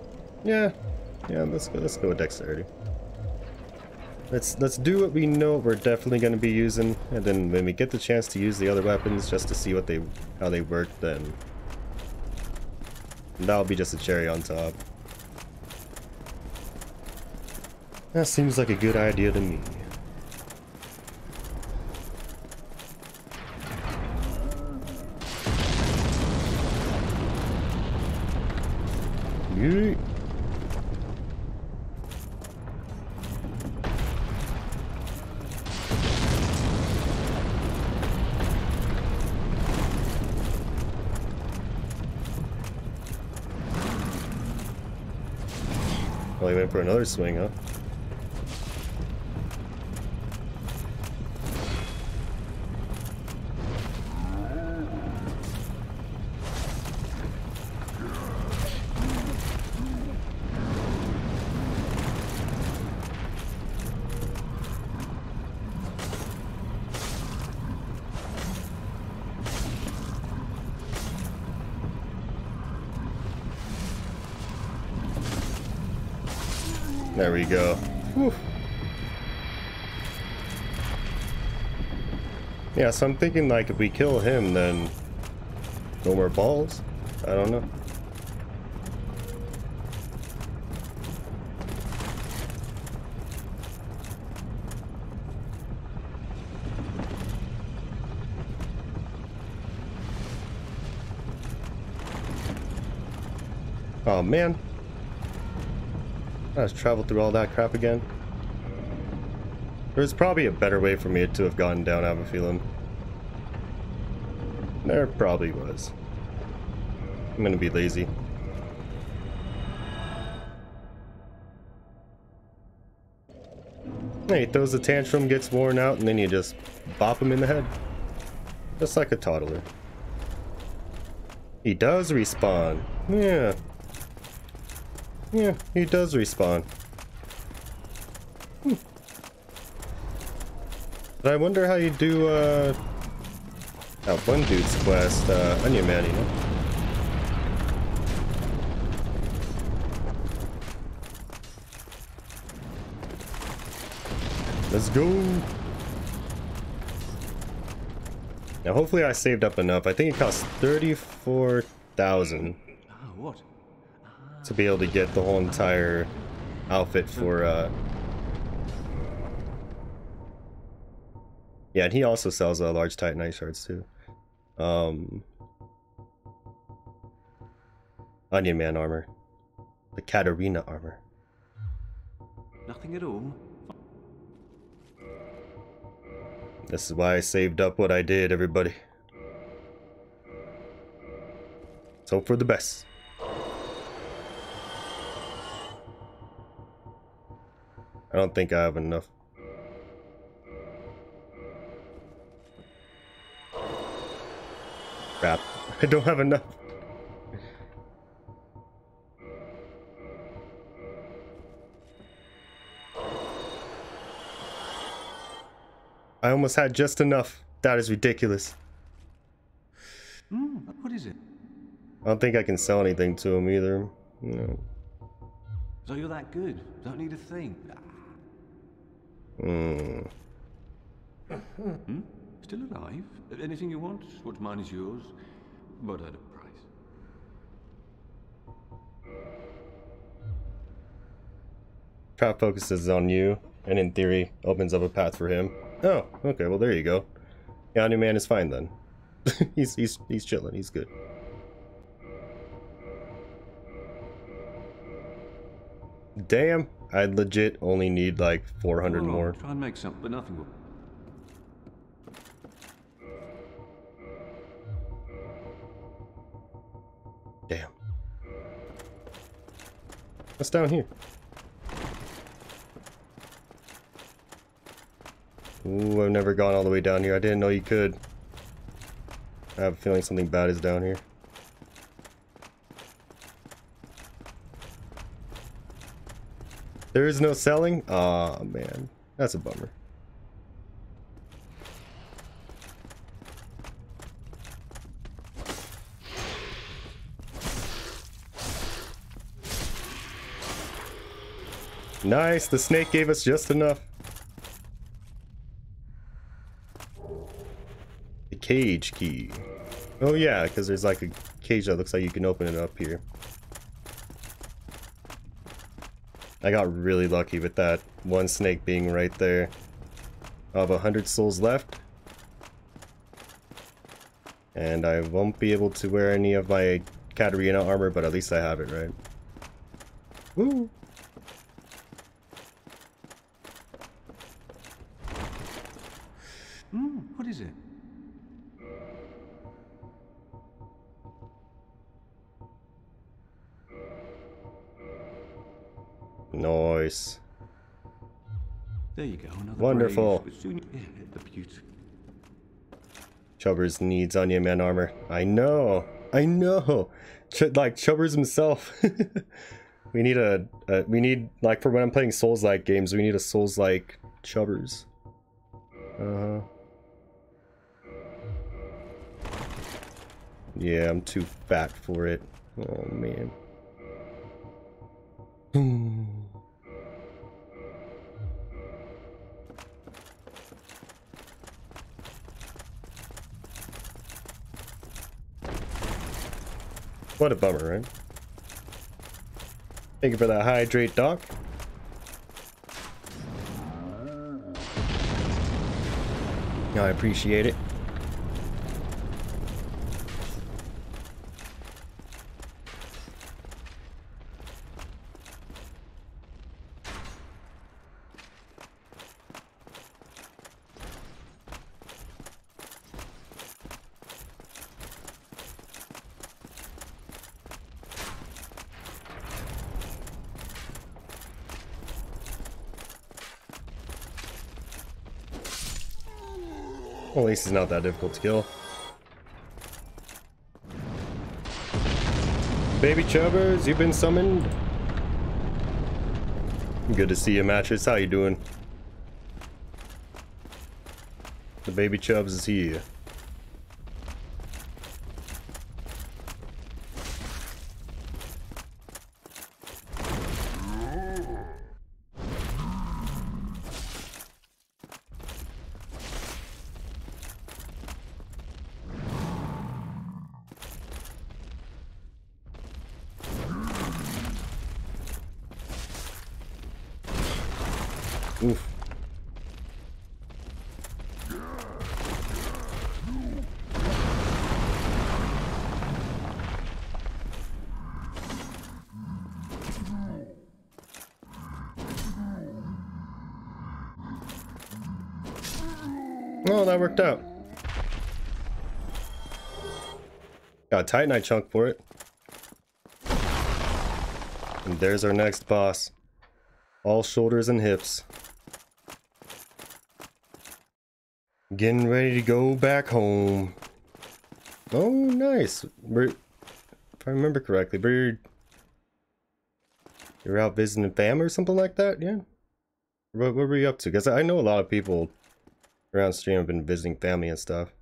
yeah, yeah, let's go, let's go with Dexterity. Let's let's do what we know we're definitely going to be using, and then when we get the chance to use the other weapons just to see what they how they work, then that'll be just a cherry on top. That seems like a good idea to me. Yeet. Well, he went for another swing, huh? There we go. Whew. Yeah, so I'm thinking like if we kill him, then no more balls? I don't know. Oh man. I just traveled through all that crap again. There's probably a better way for me to have gotten down, I have a feeling. There probably was. I'm gonna be lazy. Yeah, he throws a tantrum, gets worn out, and then you just bop him in the head. Just like a toddler. He does respawn. Yeah. Yeah, he does respawn. Hmm. But I wonder how you do, uh... That one dude's quest, uh, Onion Man, you know? Let's go! Now hopefully I saved up enough. I think it costs 34,000 Ah, what? To be able to get the whole entire outfit for uh Yeah, and he also sells uh, large Titanite shards too. Um Onion Man armor. The Catarina armor. Nothing at all? This is why I saved up what I did, everybody. Let's hope for the best. I don't think I have enough. Crap. <laughs> I don't have enough. I almost had just enough. That is ridiculous. Hmm, what is it? I don't think I can sell anything to him either. No. So you're that good? Don't need a thing? Hmm. Hmm? Still alive? Anything you want? What's mine is yours, but at a price. Trap focuses on you, and in theory, opens up a path for him. Oh, okay, well there you go. Yeah, new man is fine then. <laughs> he's he's he's chilling, he's good. Damn, I legit only need like 400 All right, more. Try and make something, but nothing will. Damn. What's down here? Ooh, I've never gone all the way down here. I didn't know you could. I have a feeling something bad is down here. There is no selling? Aw, man. That's a bummer. Nice, the snake gave us just enough. The cage key. Oh yeah, because there's like a cage that looks like you can open it up here. I got really lucky with that one snake being right there. I have a hundred souls left. And I won't be able to wear any of my Catarina armor, but at least I have it, right? Woo! Wonderful. grave. Soon, yeah, the beauty. Chubbers needs Onion Man armor. I know. I know. Ch- like Chubbers himself. <laughs> we need a, a. We need like for when I'm playing Souls like games, we need a Souls like Chubbers. Uh huh. Yeah, I'm too fat for it. Oh man. <sighs> <sighs> What a bummer, right? Thank you for that hydrate, Doc. No, I appreciate it. He's not that difficult to kill. Baby Chubbers, you've been summoned. Good to see you, Mattress. How you doing? The baby Chubbs is here. Oof. Oh, that worked out. A Titanite chunk for it. And there's our next boss. All shoulders and hips. Getting ready to go back home. Oh, nice. We're, if I remember correctly, we're, you're out visiting fam or something like that, yeah? What, what were you up to? Because I know a lot of people around stream have been visiting family and stuff.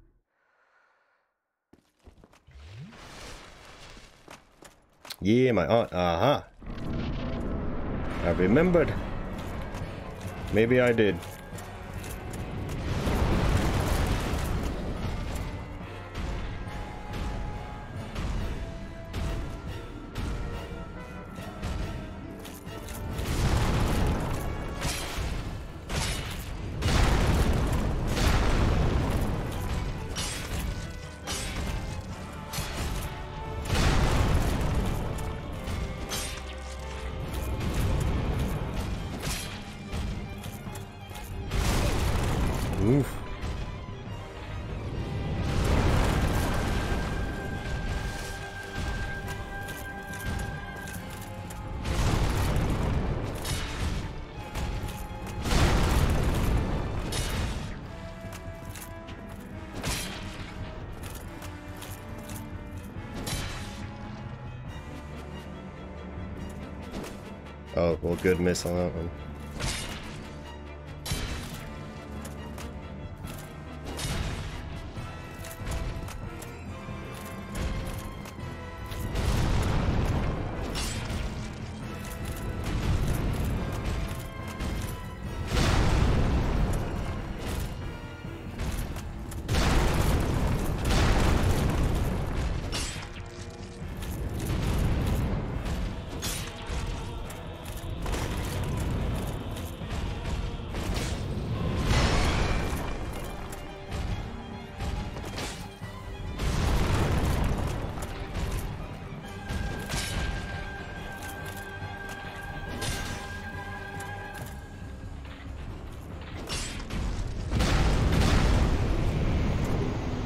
Yeah, my aunt. Uh-huh. I remembered. Maybe I did. Oh, well, good miss on that one.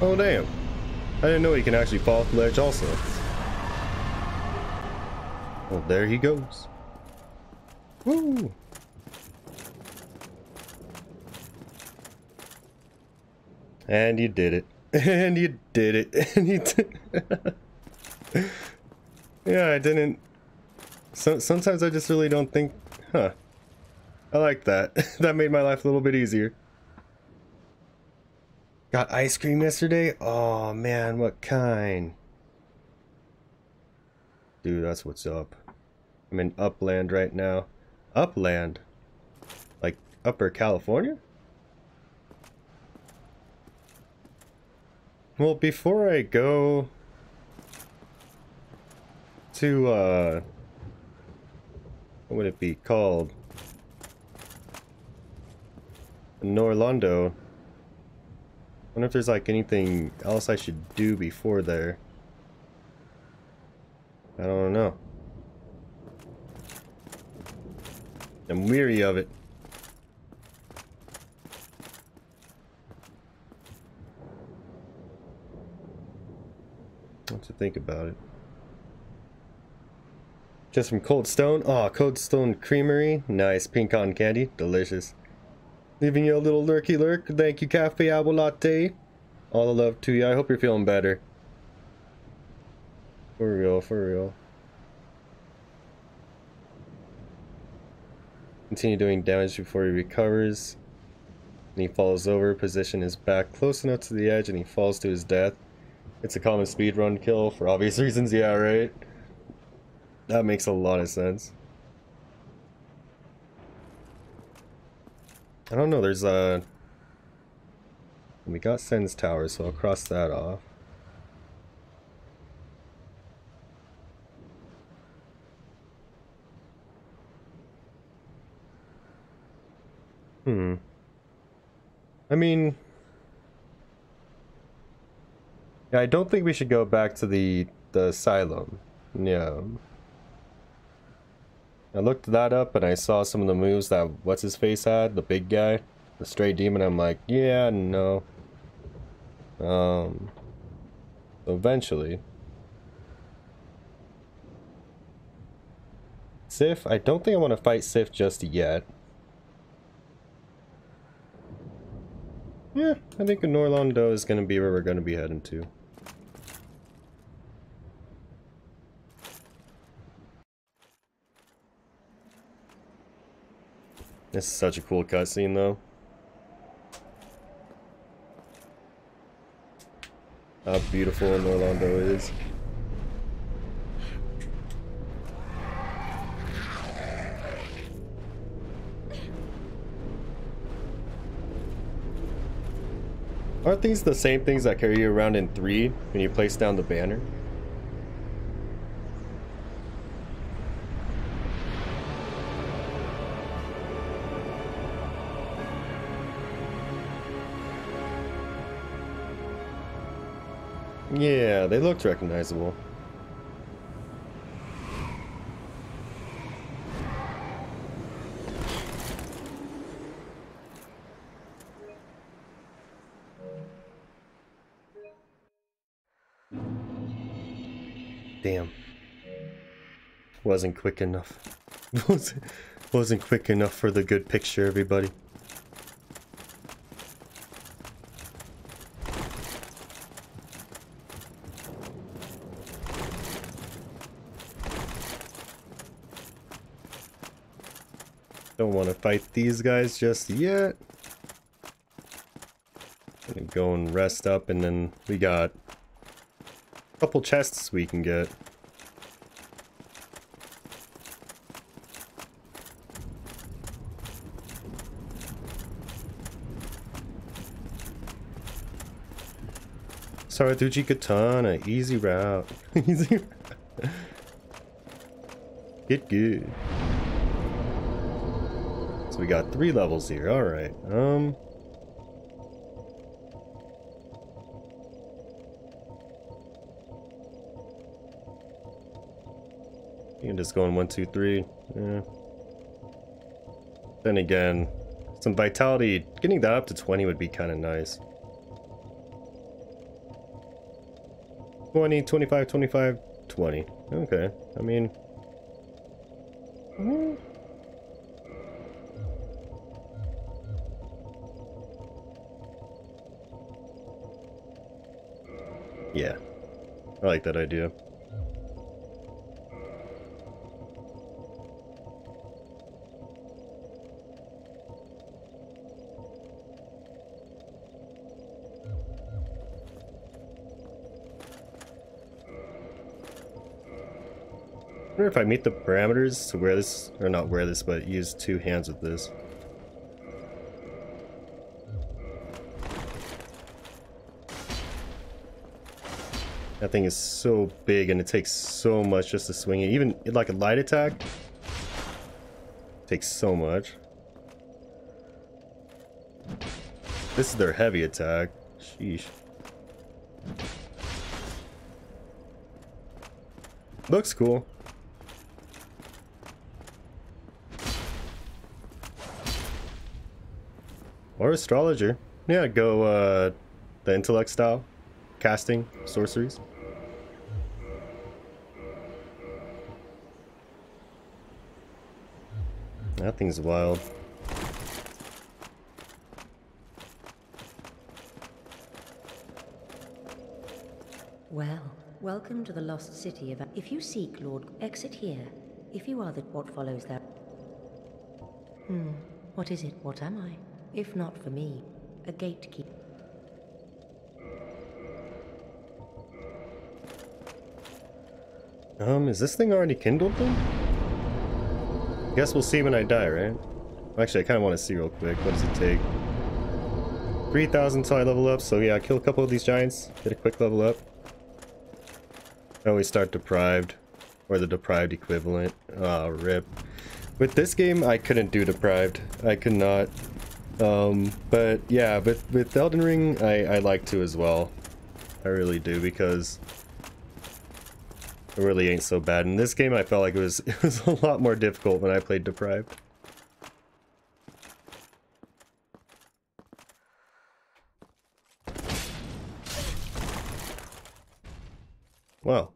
Oh damn. I didn't know he can actually fall off the ledge also. Well, there he goes. Woo! And you did it. <laughs> And you did it. <laughs> And you did <laughs> Yeah, I didn't... So, sometimes I just really don't think... Huh. I like that. that made my life a little bit easier. Got ice cream yesterday? Oh man, what kind? Dude, that's what's up. I'm in Upland right now. Upland? Like Upper California? Well, before I go to, uh, what would it be called? Anor Londo wonder if there's like anything else I should do before there. I don't know. I'm weary of it. What to think about it. Just from Cold Stone. Oh, Cold Stone Creamery. Nice. Pink cotton candy. Delicious. Leaving you a little lurky lurk. Thank you, Cafe Apple Latte. All the love to you. I hope you're feeling better. For real, for real. Continue doing damage before he recovers. And he falls over, position his back close enough to the edge, and he falls to his death. It's a common speedrun kill for obvious <laughs> reasons, yeah, right? That makes a lot of sense. I don't know, there's a... We got Sen's Tower, so I'll cross that off. Hmm. I mean... Yeah, I don't think we should go back to the, the asylum. Yeah. I looked that up and I saw some of the moves that what's his face had, the big guy, the Stray Demon. I'm like, yeah, no. Um. Eventually, Sif. I don't think I want to fight Sif just yet. Yeah, I think Anor Londo is going to be where we're going to be heading to. This is such a cool cutscene, though. How beautiful Anor Londo is. Aren't these the same things that carry you around in 3 when you place down the banner? Yeah, they looked recognizable. Damn. Wasn't quick enough. <laughs> wasn't, wasn't quick enough for the good picture, everybody. Fight these guys just yet. Gonna go and rest up and then we got a couple chests we can get. Saraduchi Katana, easy route. <laughs> easy Get good. Got three levels here, alright. Um You can just go in one, two, three. Yeah. Then again, some vitality, getting that up to 20 would be kind of nice. 20, 25, 25, 20. Okay, I mean... I like that idea. I wonder if I meet the parameters to wear this, or not wear this, but use two hands with this. That thing is so big and it takes so much just to swing it. Even like a light attack takes so much. This is their heavy attack. Sheesh. Looks cool. Or astrologer. Yeah, go uh, the intellect style casting sorceries. That thing's wild. Well, welcome to the lost city of... If you seek, Lord, exit here. If you are the... What follows that... Hmm, what is it? What am I? If not for me, a gatekeeper. Um, is this thing already kindled then? I guess we'll see when I die, right? Actually, I kind of want to see real quick. What does it take? 3,000 until I level up, so yeah, kill a couple of these giants, get a quick level up. I we start deprived, or the deprived equivalent. Oh, rip. With this game, I couldn't do deprived. I could not. Um, but yeah, with, with Elden Ring, I, I like to as well. I really do, because it really ain't so bad. In this game, I felt like it was, <laughs> it was a lot more difficult when I played deprived. Wow.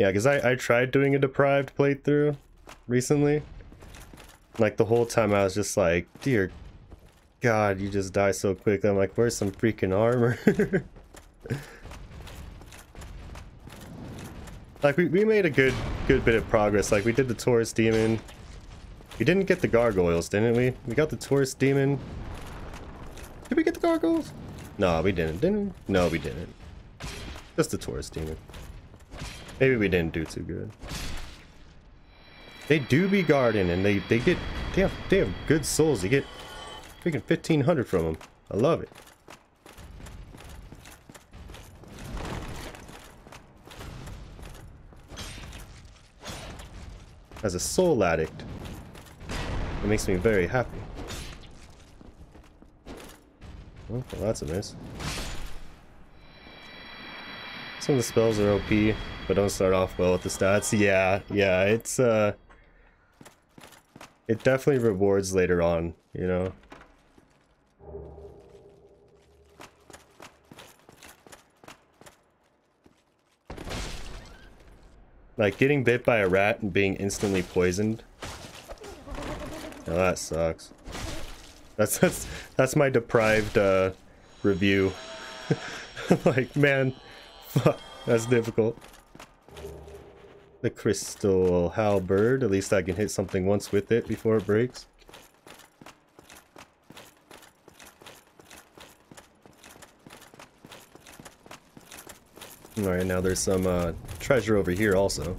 Yeah, because I, I tried doing a deprived playthrough recently. Like the whole time I was just like, dear God, you just die so quick. I'm like, where's some freaking armor? <laughs> like we, we made a good good bit of progress. Like we did the Taurus Demon. We didn't get the gargoyles, didn't we? We got the Taurus Demon. Did we get the gargoyles? No, we didn't, didn't we? No, we didn't. Just the Taurus Demon. Maybe we didn't do too good. They do be guarding, and they they get they have they have good souls. You get freaking fifteen hundred from them. I love it. As a soul addict, it makes me very happy. Oh, well, that's a miss. Some of the spells are OP, but don't start off well with the stats. Yeah, yeah, it's uh it definitely rewards later on, you know. Like getting bit by a rat and being instantly poisoned. Oh, that sucks. That's that's that's my deprived uh review. <laughs> like, man, <laughs> that's difficult. The crystal halberd. At least I can hit something once with it before it breaks. Alright, now there's some uh, treasure over here also.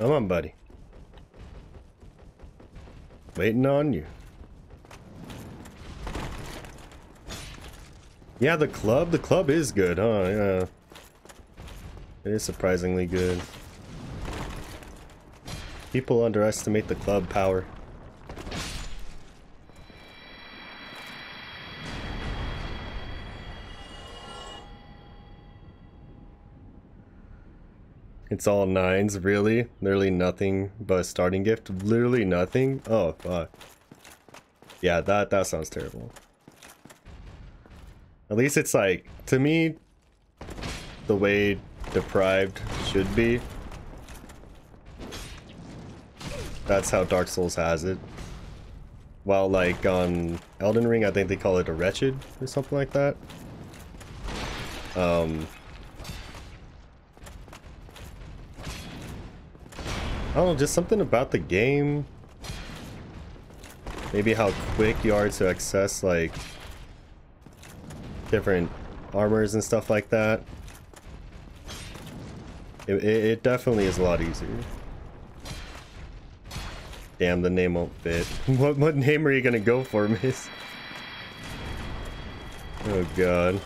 Come on, buddy. Waiting on you. Yeah, the club, the club is good, huh? Yeah. It is surprisingly good. People underestimate the club power. It's all nines, really? Literally nothing but a starting gift? Literally nothing? Oh, fuck. Yeah, that, that sounds terrible. At least it's like, to me, the way Deprived should be. That's how Dark Souls has it. While like on Elden Ring, I think they call it a Wretched or something like that. Um, I don't know, just something about the game. Maybe how quick you are to access, like, different armors and stuff like that. It, it, it definitely is a lot easier. Damn, the name won't fit. <laughs> What, what name are you gonna go for, <laughs> miss? Oh god.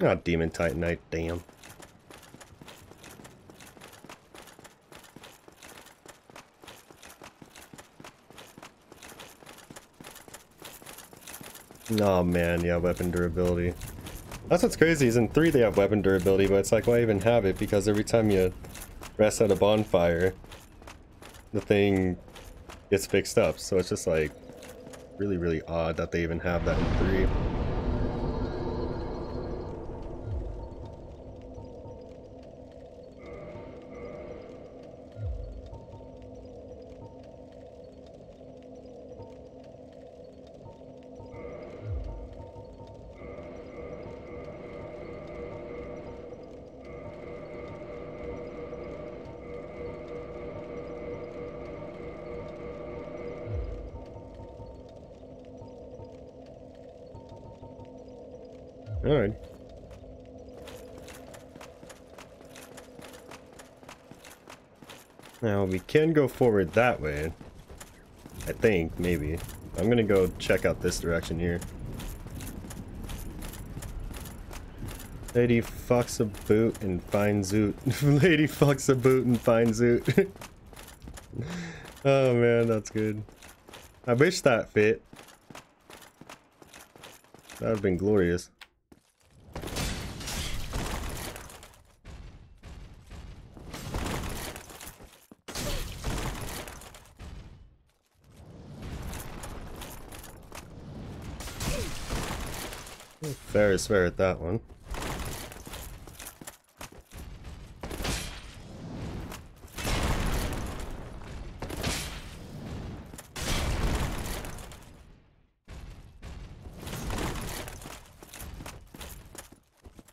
Ah, Demon Titanite, damn. Oh man, yeah, weapon durability. That's what's crazy, is in 3 they have weapon durability, but it's like, why even have it? Because every time you rest at a bonfire, the thing gets fixed up. So it's just like, really, really odd that they even have that in 3. Can go forward that way. I think, maybe. I'm gonna go check out this direction here. Lady fucks a boot and finds zoot. <laughs> Lady fucks a boot and finds zoot. <laughs> oh man, that's good. I wish that fit. That would have been glorious. Is fair at that one.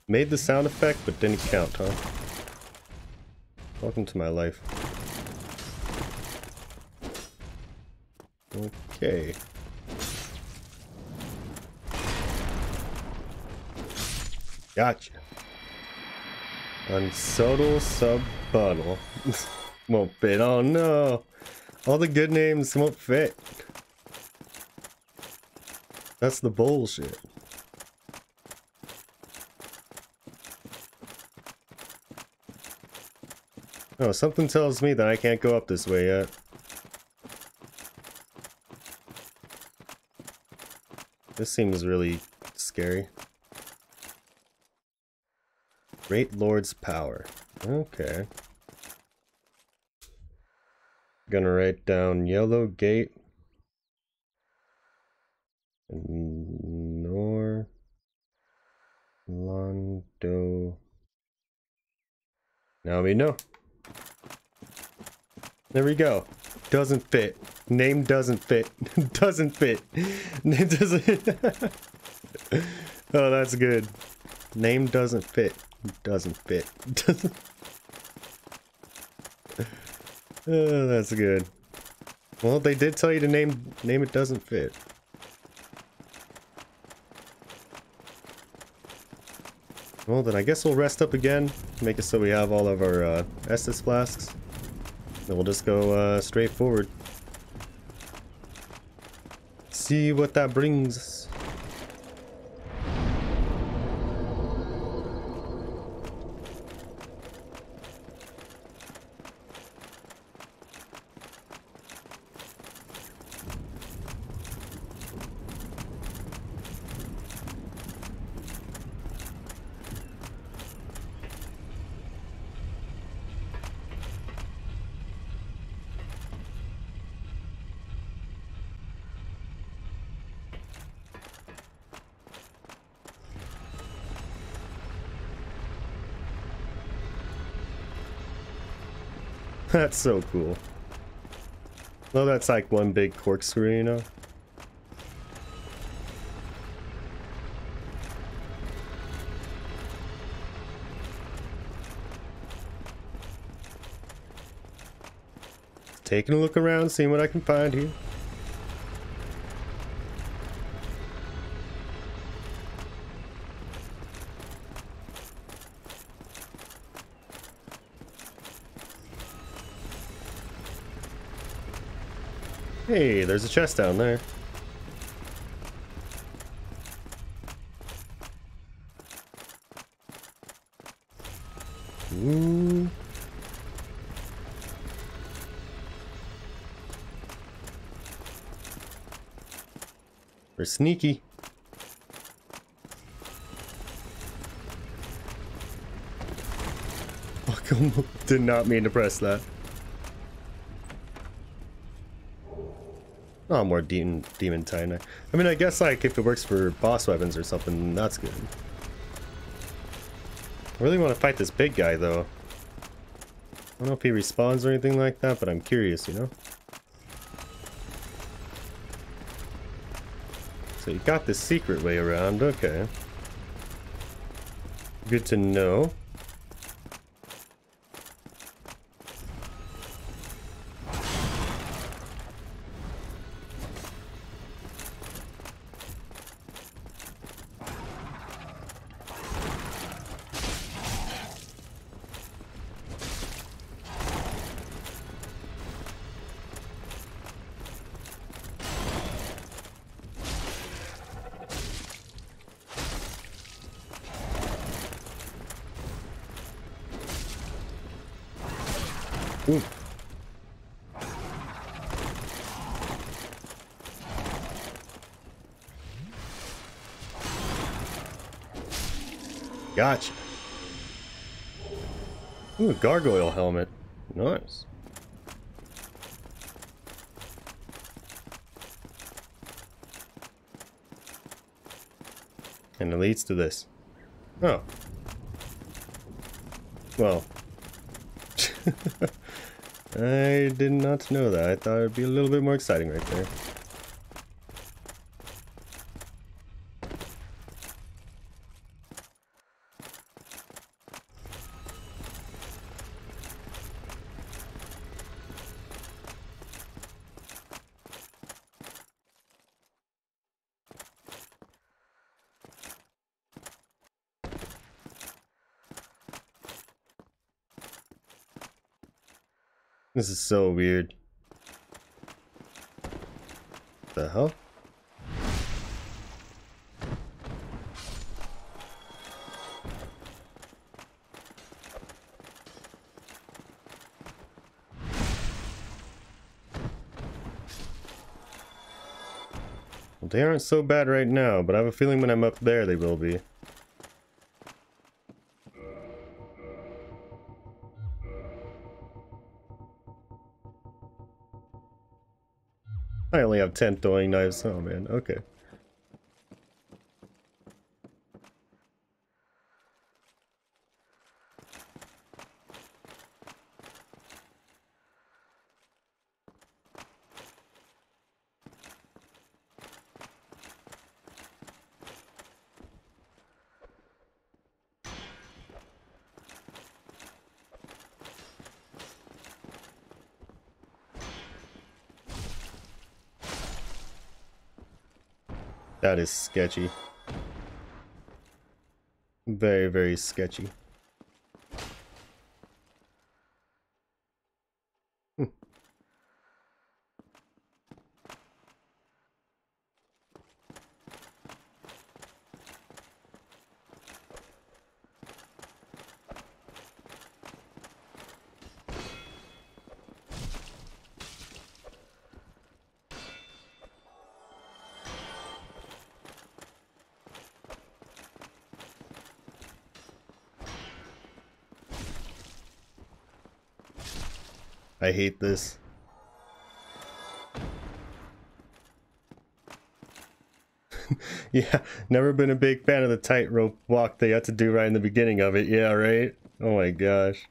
Made the sound effect, but didn't count, huh? Welcome to my life. Okay. Gotcha. Unsubtle sub-buttle. <laughs> won't fit. Oh no. All the good names won't fit. That's the bullshit. Oh, something tells me that I can't go up this way yet. This seems really scary. Great Lord's Power. Okay. Gonna write down Yellow Gate. Anor Londo. Now we know. There we go. Doesn't fit. Name doesn't fit. <laughs> doesn't fit. <laughs> Name doesn't. <laughs> oh, that's good. Name doesn't fit. Doesn't fit. <laughs> Oh, that's good. Well, they did tell you to name name it doesn't fit. Well, then I guess we'll rest up again. Make it so we have all of our uh, Estus flasks. Then we'll just go uh, straight forward. See what that brings us. <laughs> That's so cool. Well, that's like one big corkscrew, you know? Taking a look around, seeing what I can find here. There's a chest down there. Ooh. We're sneaky. <laughs> Did not mean to press that. Oh, more demon demon time. I mean, I guess like if it works for boss weapons or something, that's good. I really want to fight this big guy though. I don't know if he respawns or anything like that, but I'm curious, you know. So you got the secret way around, okay. Good to know. Gargoyle helmet. Nice. And it leads to this. Oh. Well. <laughs> I did not know that. I thought it'd be a little bit more exciting right there. This is so weird. The hell? Well, they aren't so bad right now, but I have a feeling when I'm up there they will be. Have 10 throwing knives. Oh man, okay. Is sketchy. Very, very sketchy. I hate this. <laughs> yeah, never been a big fan of the tightrope walk they had to do right in the beginning of it. Yeah, right? Oh my gosh.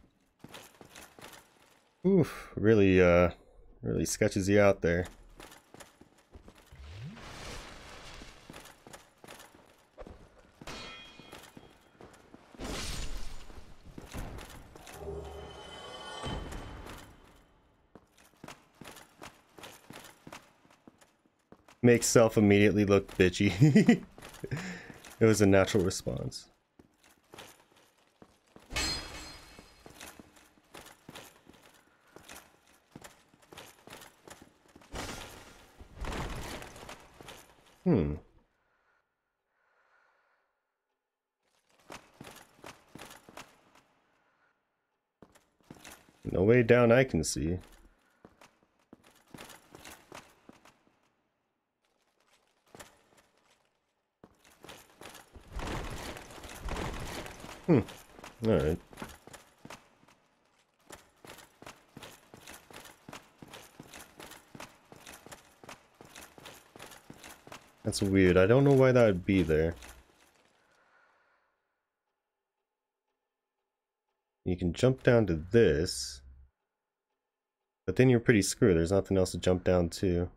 Oof, really, uh, really sketches you out there. Makes self immediately look bitchy. <laughs> it was a natural response. Hmm. No way down I can see. Hmm. Alright. That's weird. I don't know why that would be there. You can jump down to this. But then you're pretty screwed. There's nothing else to jump down to.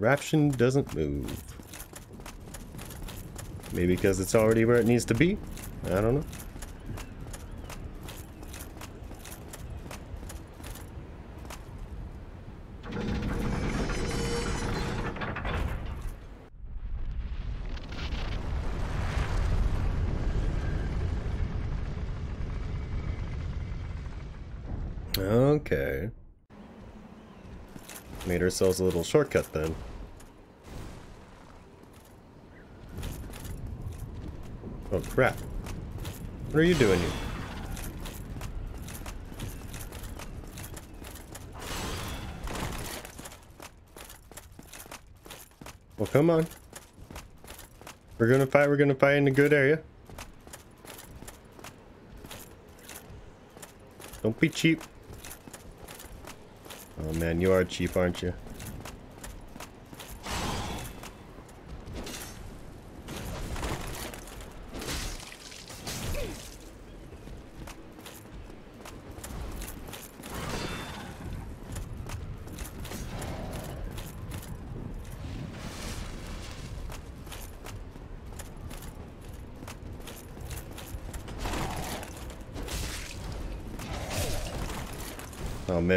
Contraption doesn't move. Maybe because it's already where it needs to be? I don't know. Okay. Made ourselves a little shortcut then. Oh crap. What are you doing here? Well, come on. We're gonna fight, we're gonna fight in a good area. Don't be cheap. Oh man, you are cheap, aren't you?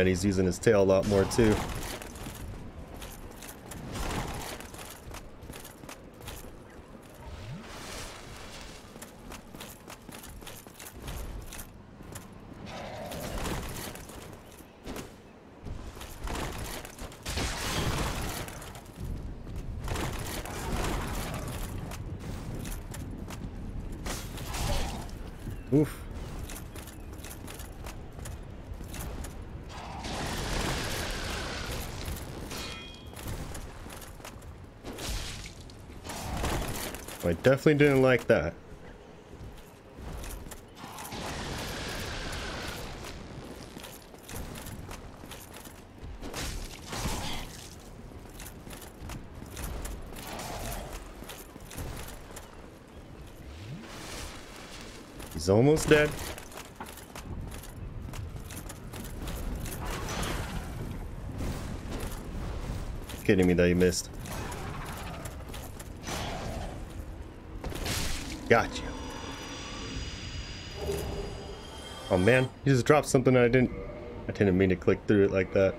Man, he's using his tail a lot more too. Oof. I definitely didn't like that. He's almost dead. Kidding me that he missed. Got you. Oh man, you just dropped something I didn't I didn't mean to click through it like that.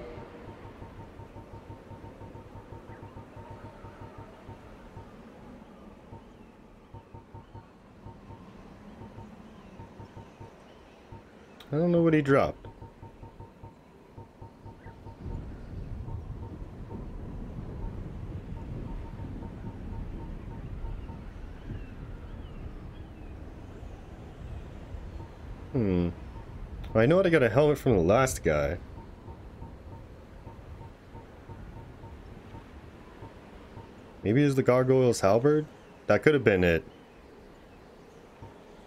I know I got a helmet from the last guy. Maybe it's the gargoyle's halberd? That could have been it.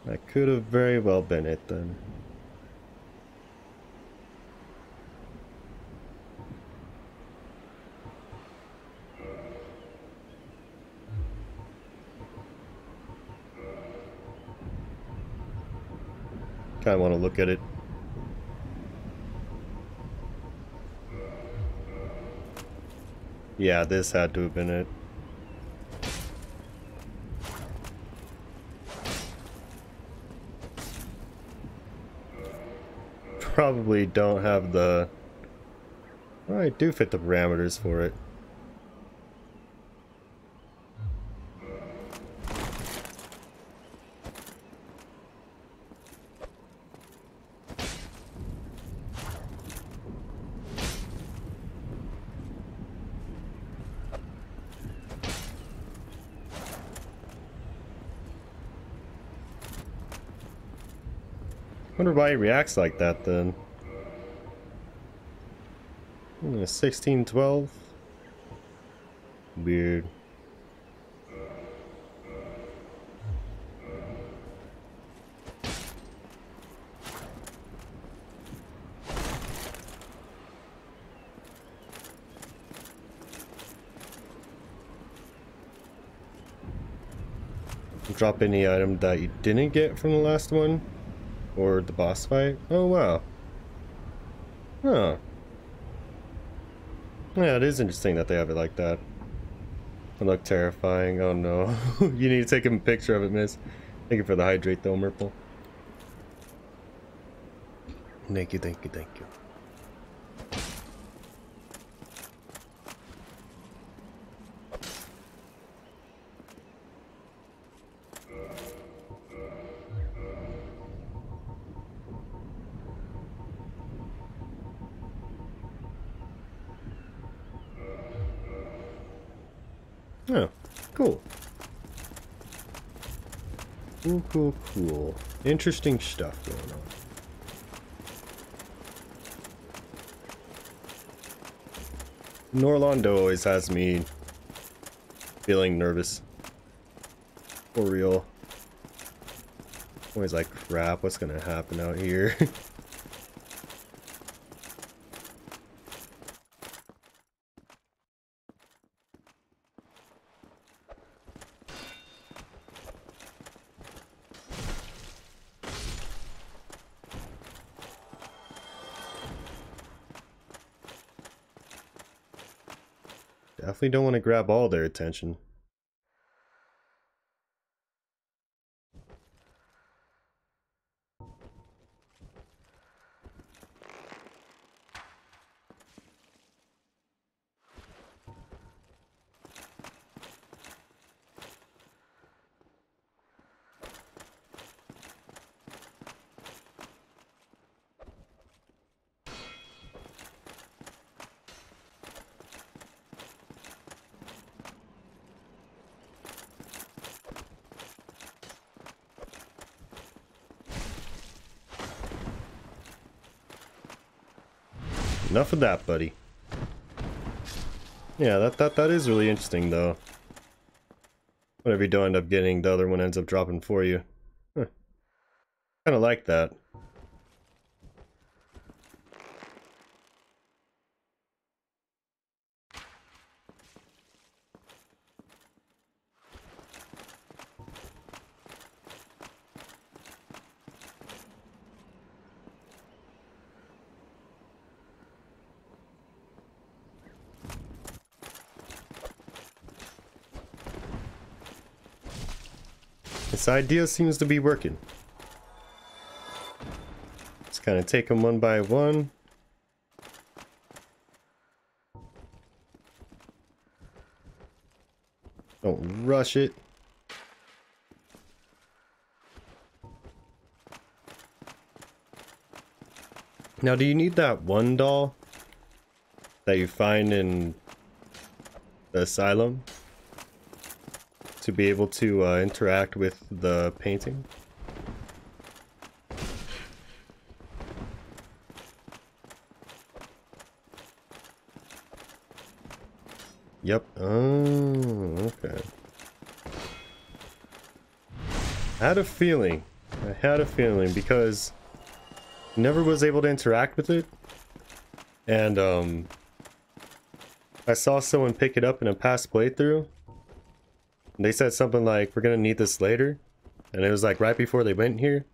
That could have very well been it then. Kind of want to look at it. Yeah, this had to have been it. Probably don't have the... Well, I do fit the parameters for it. Wonder why he reacts like that then. Hmm, 1612. Weird. Drop any item that you didn't get from the last one? Or the boss fight? Oh wow. Huh. Yeah, it is interesting that they have it like that. It look terrifying. Oh no. <laughs> you need to take a picture of it, miss. Thank you for the hydrate though, Merple. Thank you, thank you, thank you. Interesting stuff going on. Anor Londo always has me feeling nervous. For real. Always like, crap, what's gonna happen out here? <laughs> Definitely don't want to grab all their attention. Enough of that, buddy. Yeah, that, that, that is really interesting, though. Whatever you don't end up getting, the other one ends up dropping for you. Huh. Kind of like that. This idea seems to be working. Just kind of take them one by one. Don't rush it. Now, do you need that one doll that you find in the asylum? To be able to uh, interact with the painting. Yep. Oh, okay. I had a feeling. I had a feeling because never was able to interact with it. And um I saw someone pick it up in a past playthrough they said something like, we're gonna need this later. And it was like right before they went here.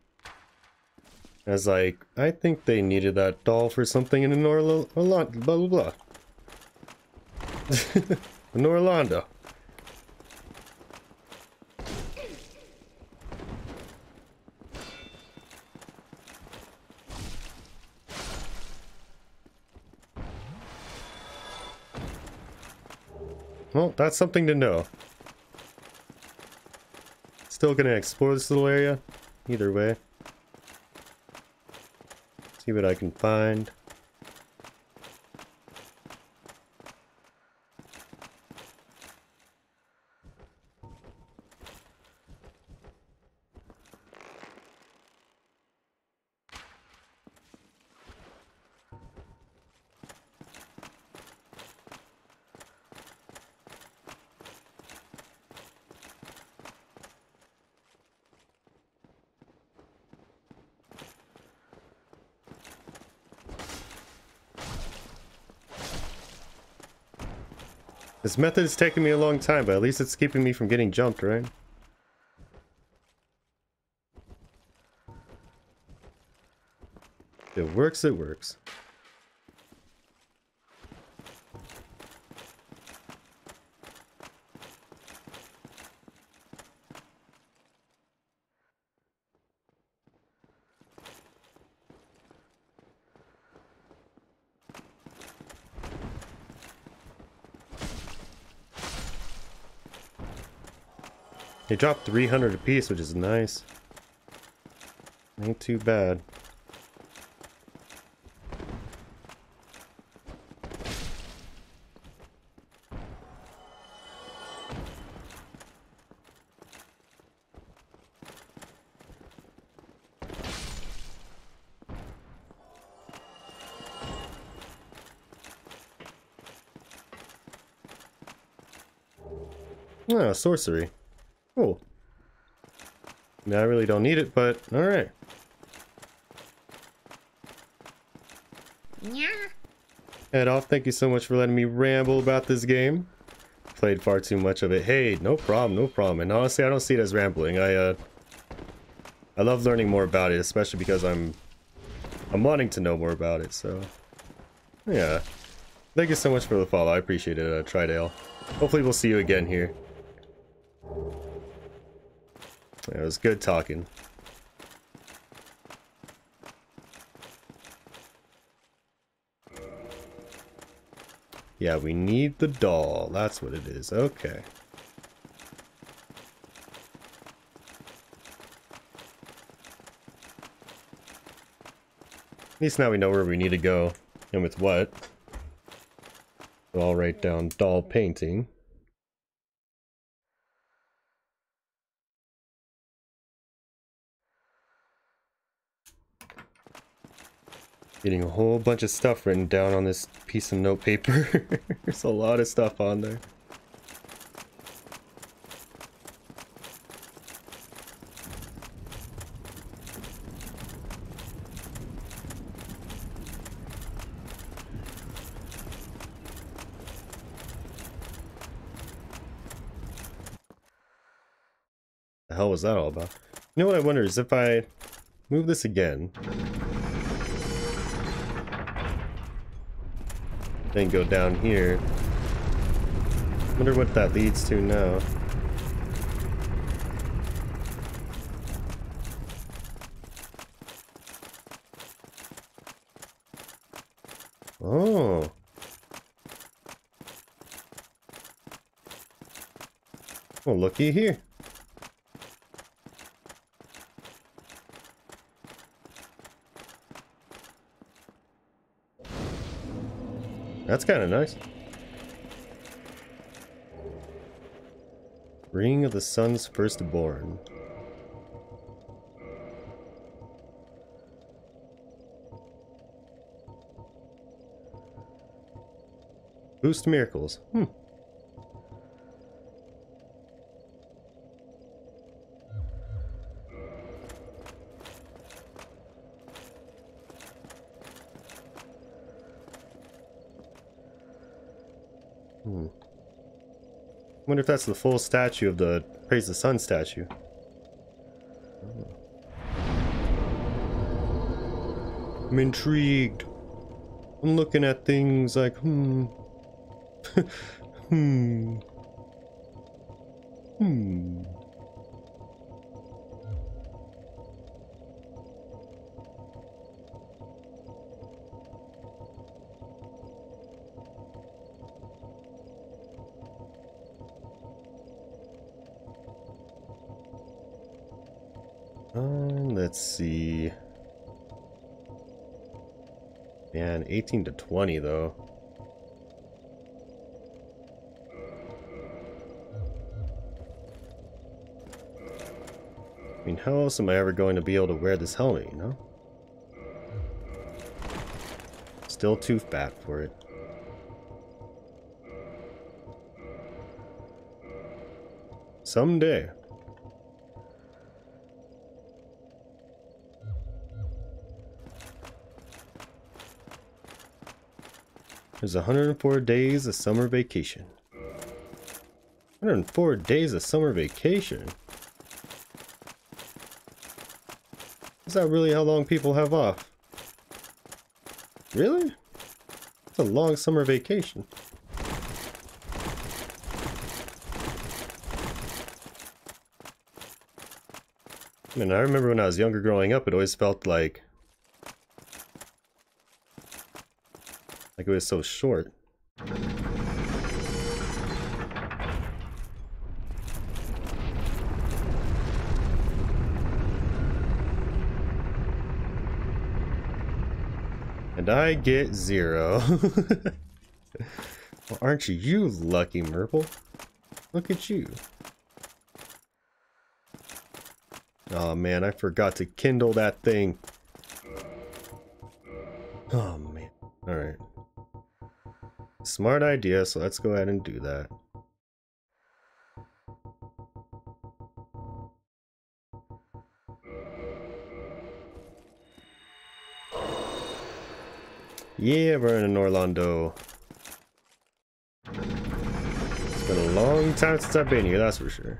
I was like, I think they needed that doll for something in Norlo blah blah blah. <laughs> in Orlando. Well, that's something to know. Still gonna explore this little area. Either way. See what I can find. This method is taking me a long time, but at least it's keeping me from getting jumped, right? It works, it works. They dropped 300 apiece, which is nice. Ain't too bad. Ah, sorcery. Now I really don't need it, but alright. Yeah. Head off, thank you so much for letting me ramble about this game. Played far too much of it. Hey, no problem, no problem. And honestly, I don't see it as rambling. I, uh... I love learning more about it, especially because I'm... I'm wanting to know more about it, so... Yeah. Thank you so much for the follow. I appreciate it, uh, Tridale. Hopefully we'll see you again here. It was good talking. Yeah, we need the doll. That's what it is. Okay. At least now we know where we need to go and with what. I'll write down doll painting. Getting a whole bunch of stuff written down on this piece of note paper. <laughs> There's a lot of stuff on there. The hell was that all about? You know what I wonder is if I move this again, then go down here. Wonder what that leads to now. Oh. Well, looky here. That's kind of nice. Ring of the Sun's Firstborn. Boost miracles. Hmm. If that's the full statue of the Praise the Sun statue. I'm intrigued. I'm looking at things like, hmm. <laughs> hmm. Hmm. Let's see. Man, 18 to 20 though. I mean, how else am I ever going to be able to wear this helmet, you know? Still too fat for it. Someday. There's 104 days of summer vacation. 104 days of summer vacation. Is that really how long people have off? Really? It's a long summer vacation. I mean, I remember when I was younger growing up, it always felt like... Like it was so short. And I get zero. <laughs> well, aren't you, lucky Merple? Look at you. Oh man, I forgot to kindle that thing. Oh man. Alright. Smart idea, so let's go ahead and do that. Yeah, we're in Orlando. It's been a long time since I've been here, that's for sure.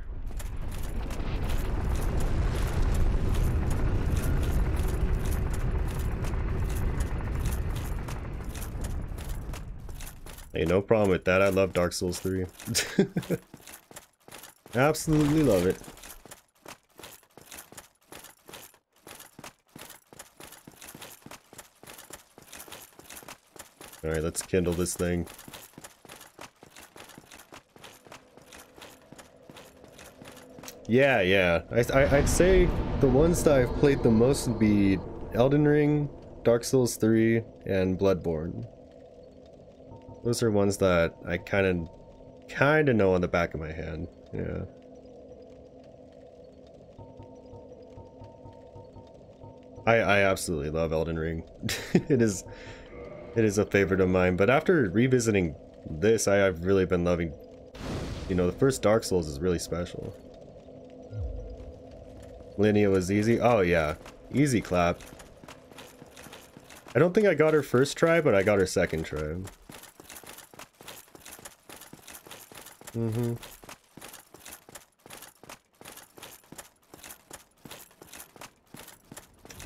Hey, no problem with that. I love Dark Souls 3. <laughs> Absolutely love it. Alright, let's kindle this thing. Yeah, yeah. I, I'd say the ones that I've played the most would be Elden Ring, Dark Souls 3, and Bloodborne. Those are ones that I kind of kind of know on the back of my hand. Yeah. I I absolutely love Elden Ring. <laughs> it is it is a favorite of mine, but after revisiting this, I, I've really been loving you know, the first Dark Souls is really special. Linnea was easy. Oh yeah, easy clap. I don't think I got her first try, but I got her second try. Mm-hmm.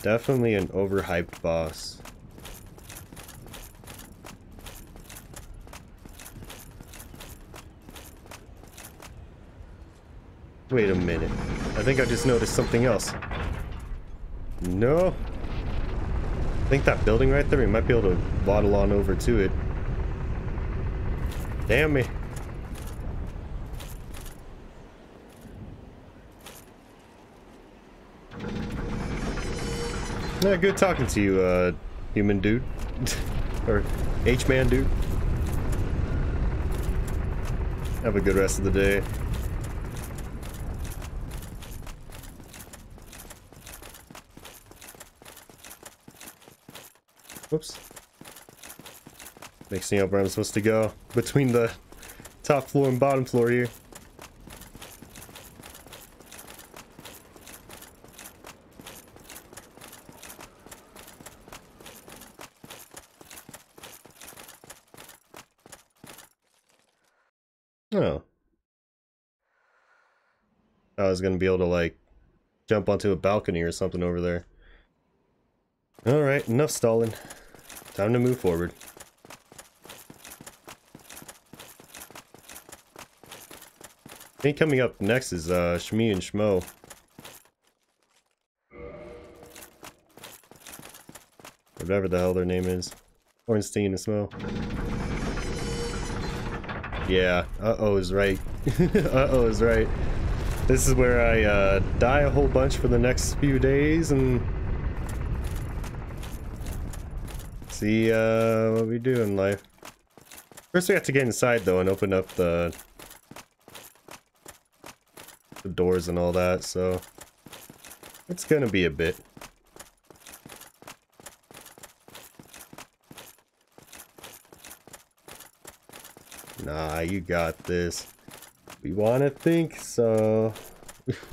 Definitely an overhyped boss. Wait a minute. I think I just noticed something else. No. I think that building right there, we might be able to waddle on over to it. Damn me. Yeah, good talking to you, uh, human dude. <laughs> or H-man dude. Have a good rest of the day. Whoops. Mixing up where I'm supposed to go between the top floor and bottom floor here. Oh. I was gonna be able to like jump onto a balcony or something over there. Alright, enough stalling. Time to move forward. I think coming up next is uh, Shmi and Shmo. Whatever the hell their name is. Ornstein and Smough. Yeah, uh-oh is right. <laughs> uh-oh is right. This is where I uh, die a whole bunch for the next few days and see uh, what we do in life. First we have to get inside though and open up the, the doors and all that, so it's gonna be a bit. Nah, you got this. We want to think so. <laughs>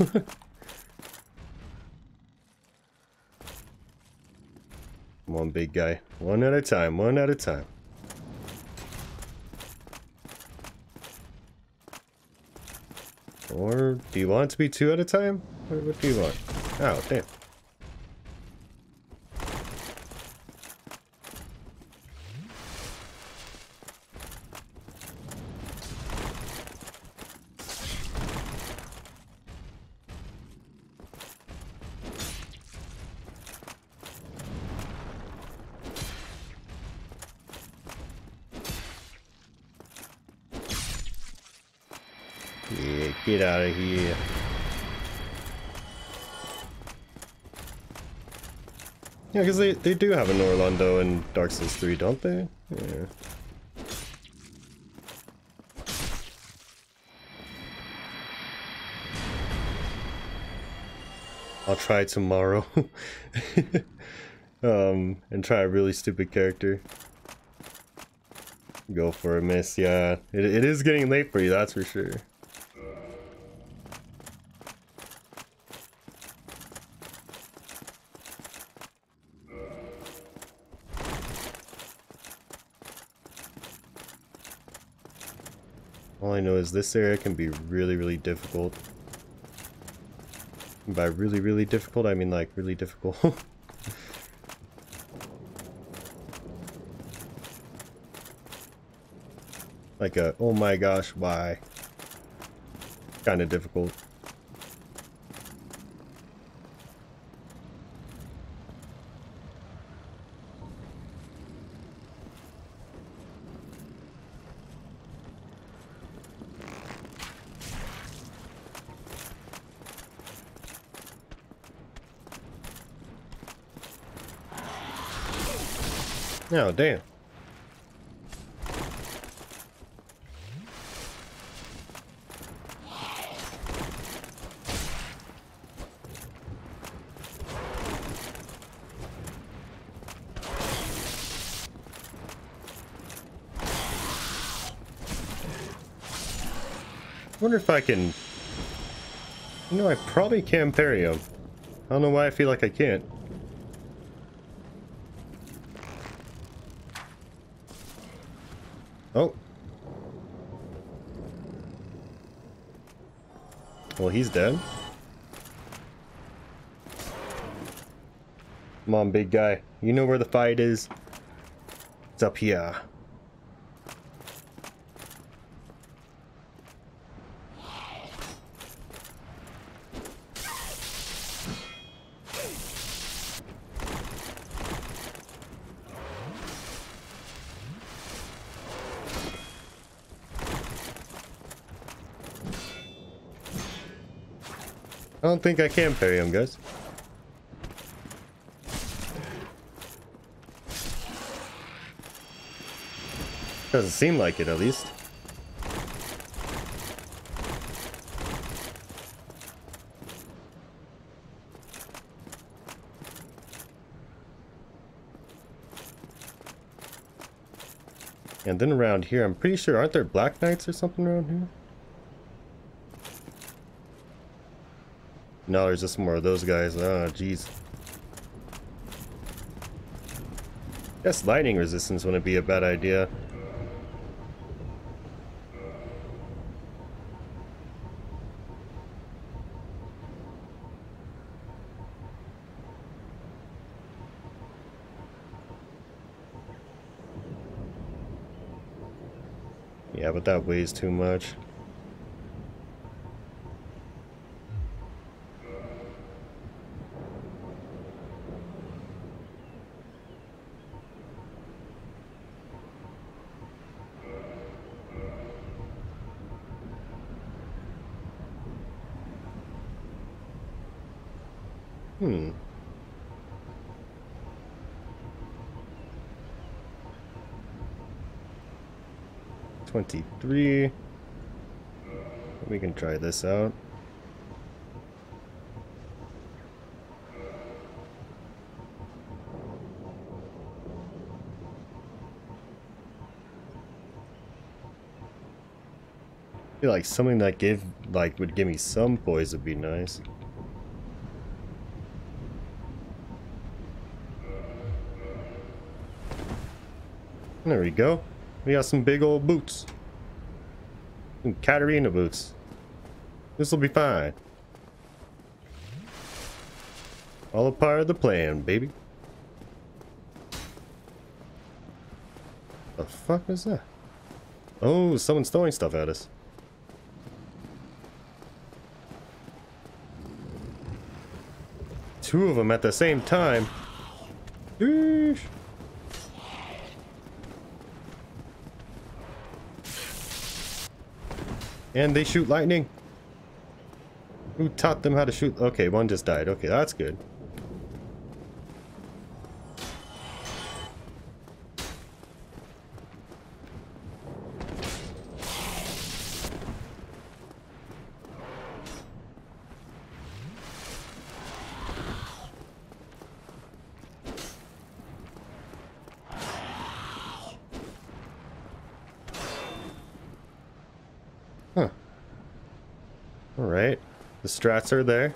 Come on, big guy. One at a time, one at a time. Or do you want it to be two at a time? Or what do you want? Oh, damn. Yeah, get out of here. Yeah, because they, they do have Anor Londo in Dark Souls 3, don't they? Yeah. I'll try tomorrow. <laughs> um, and try a really stupid character. Go for a miss, yeah. It, it is getting late for you, that's for sure. Know is this area can be really, really difficult. And by really, really difficult, I mean like really difficult. <laughs> like a, oh my gosh, why? Kind of difficult. Oh, damn. wonder if I can... You know, I probably can parry him. I don't know why I feel like I can't. Oh. Well, he's dead. Come on, big guy. You know where the fight is. It's up here. Think I can parry him, guys. Doesn't seem like it, at least. And then around here, I'm pretty sure, aren't there Black Knights or something around here? No, there's just more of those guys. Oh, jeez. Guess lightning resistance wouldn't be a bad idea. Yeah, but that weighs too much. 23. We can try this out. I feel like something that give, like would give me some poise would be nice. There we go. We got some big old boots. Some Catarina boots. This will be fine. All a part of the plan, baby. The fuck is that? Oh, someone's throwing stuff at us. Two of them at the same time. And they shoot lightning. Who taught them how to shoot? Okay, one just died. Okay, that's good. Strats are there.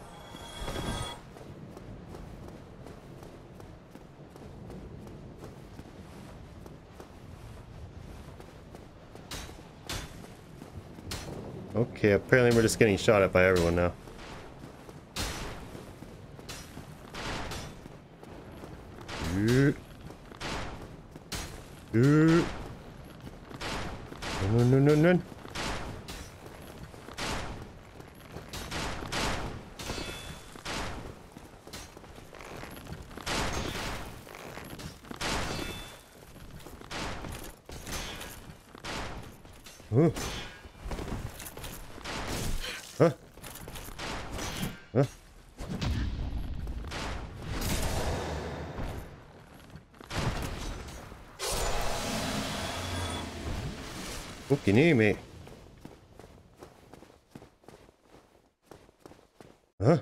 Okay, apparently we're just getting shot at by everyone now. Ooh. Ooh. No, no, no, no, no. Ooh. Huh? Huh? Fucking hear me. Huh?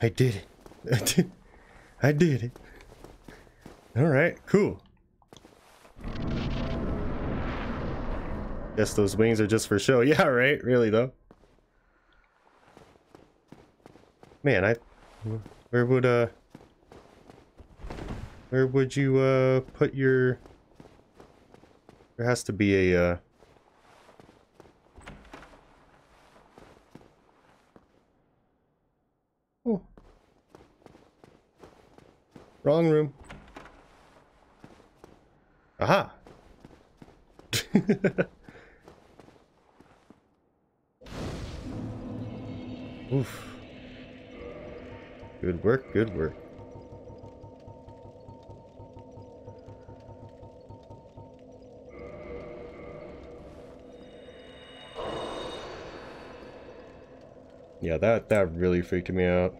I did it. <laughs> I did. I did it. All right, cool. Guess those wings are just for show. <laughs> Yeah, right. Really though. Man, I where would uh where would you uh put your there has to be a uh Oh. Wrong room. Aha. <laughs> Oof. Good work, good work. Yeah, that that really freaked me out.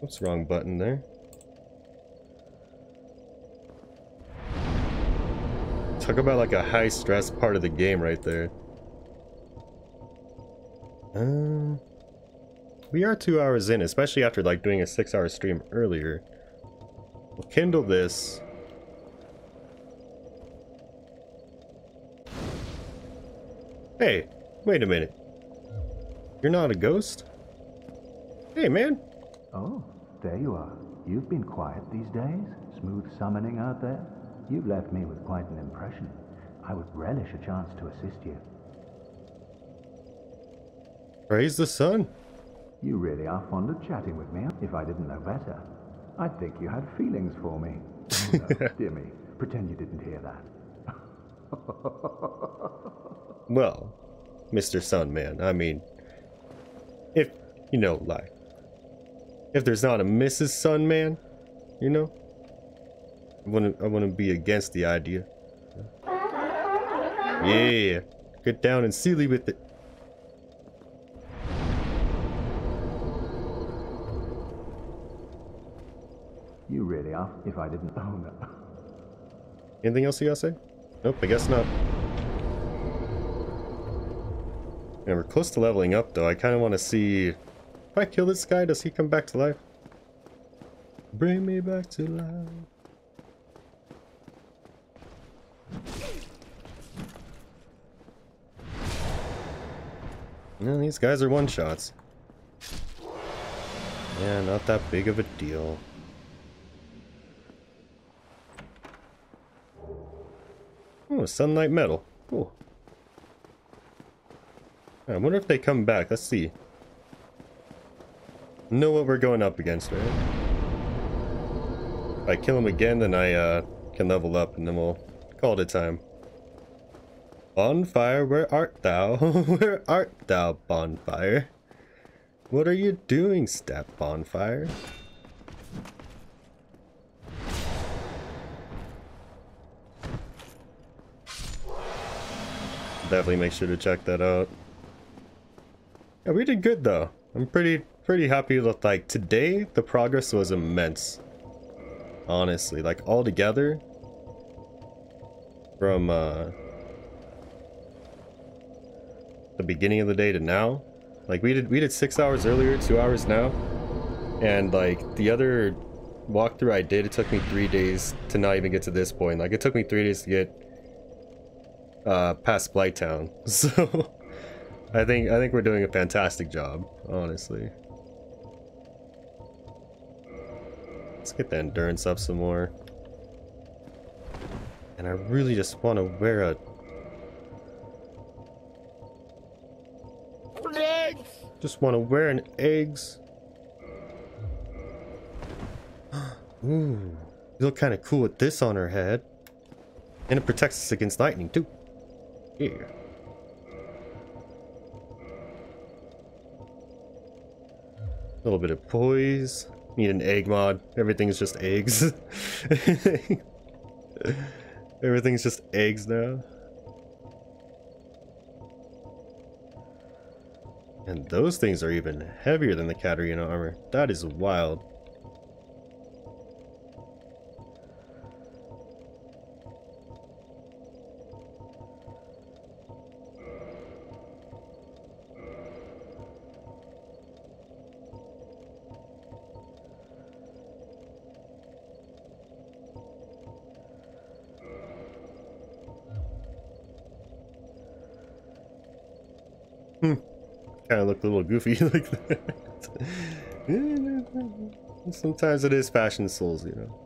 What's wrong button there? Talk about like a high stress part of the game right there. Um, we are two hours in, especially after like doing a six hour stream earlier. We'll kindle this. Hey, wait a minute. You're not a ghost? Hey, man. Oh, there you are. You've been quiet these days. Smooth summoning out there. You've left me with quite an impression. I would relish a chance to assist you. Praise the sun. You really are fond of chatting with me. If I didn't know better, I'd think you had feelings for me. Oh, no, <laughs> dear me. Pretend you didn't hear that. <laughs> Well, Mr. Sunman, I mean, if, you know, like, if there's not a Mrs. Sunman, you know, I wouldn't, I wouldn't be against the idea. Yeah, get down and silly with it. You really are. If I didn't. Oh, no. Anything else you gotta say? Nope, I guess not. Yeah, we're close to leveling up, though. I kind of want to see... If I kill this guy, does he come back to life? Bring me back to life. No, these guys are one-shots. Yeah, not that big of a deal. Oh, sunlight medal. Cool. I wonder if they come back. Let's see. Know what we're going up against, right? If I kill him again, then I uh, can level up, and then we'll call it a time. Bonfire, where art thou? <laughs> where art thou, bonfire? What are you doing, step bonfire? Definitely make sure to check that out. Yeah, we did good though. I'm pretty pretty happy with like today the progress was immense. Honestly, like all together from uh the beginning of the day to now. Like we did we did six hours earlier, two hours now. And like the other walkthrough I did, it took me three days to not even get to this point. Like it took me three days to get uh, past Blighttown. <laughs> So I think I think we're doing a fantastic job, honestly. Let's get the endurance up some more. And I really just want to wear a Just want to wear an eggs. <gasps> Ooh, you look kind of cool with this on her head. And it protects us against lightning too. Yeah. A little bit of poise. Need an egg mod. Everything's just eggs. <laughs> Everything's just eggs now. And those things are even heavier than the Catarina armor. That is wild. Kind of looked a little goofy <laughs> like that. <laughs> Sometimes it is fashion souls, you know.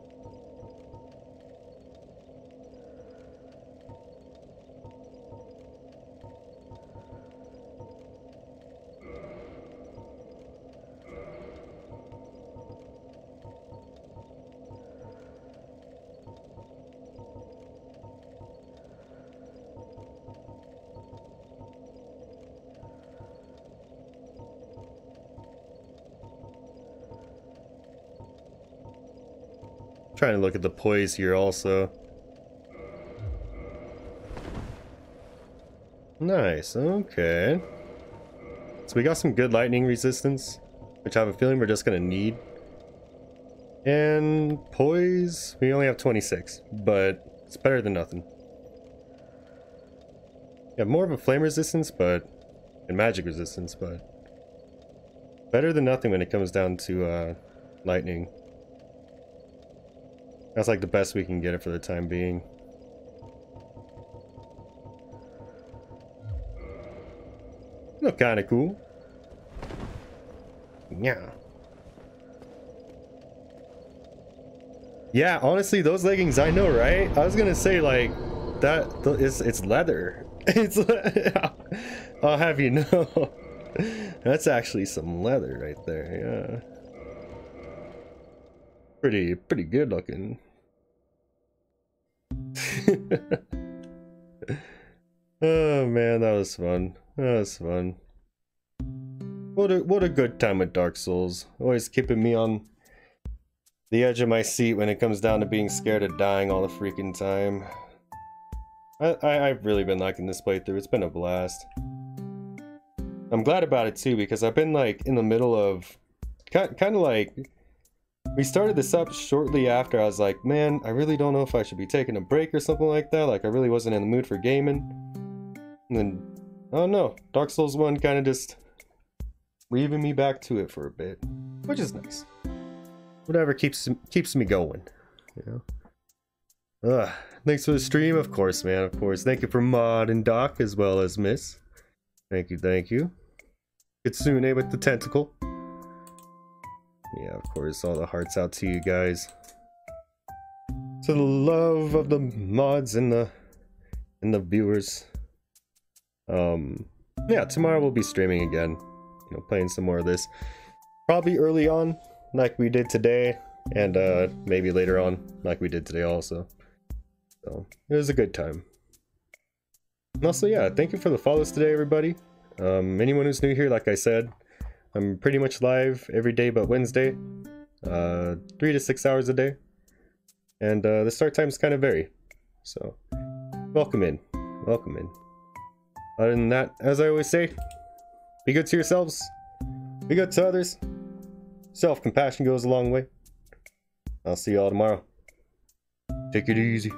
Look at the poise here also. Nice, okay. So we got some good lightning resistance, which I have a feeling we're just gonna need. And poise, we only have 26, but it's better than nothing. We have more of a flame resistance, but and magic resistance, but better than nothing when it comes down to uh, lightning. That's like the best we can get it for the time being. Look kinda cool. Yeah. Yeah, honestly, those leggings, I know, right? I was gonna say, like, that it's, it's leather. <laughs> It's, <laughs> I'll have you know. <laughs> That's actually some leather right there, yeah pretty pretty good looking. <laughs> oh man, that was fun. That was fun. What a what a good time with Dark Souls. Always keeping me on the edge of my seat when it comes down to being scared of dying all the freaking time. I, I I've really been liking this playthrough. It's been a blast. I'm glad about it too because I've been like in the middle of kind kind of like we started this up shortly after I was like, man, I really don't know if I should be taking a break or something like that. Like, I really wasn't in the mood for gaming. And then, oh I don't Dark Souls 1 kind of just weaving me back to it for a bit, which is nice. Whatever keeps keeps me going, you know. Ugh, thanks for the stream, of course, man, of course. Thank you for Mod and Doc as well as Miss. Thank you, thank you. Kitsune eh, with the tentacle. Yeah, of course, all the hearts out to you guys. To the love of the mods and the and the viewers. Um Yeah, tomorrow we'll be streaming again. You know, playing some more of this. Probably early on, like we did today, and uh, maybe later on, like we did today also. So it was a good time. And also, yeah, thank you for the follows today, everybody. Um, anyone who's new here, like I said, I'm pretty much live every day but Wednesday, uh, three to six hours a day, and uh, the start times kind of vary. So, welcome in, welcome in. Other than that, as I always say, be good to yourselves, be good to others. Self compassion goes a long way. I'll see y'all tomorrow. Take it easy.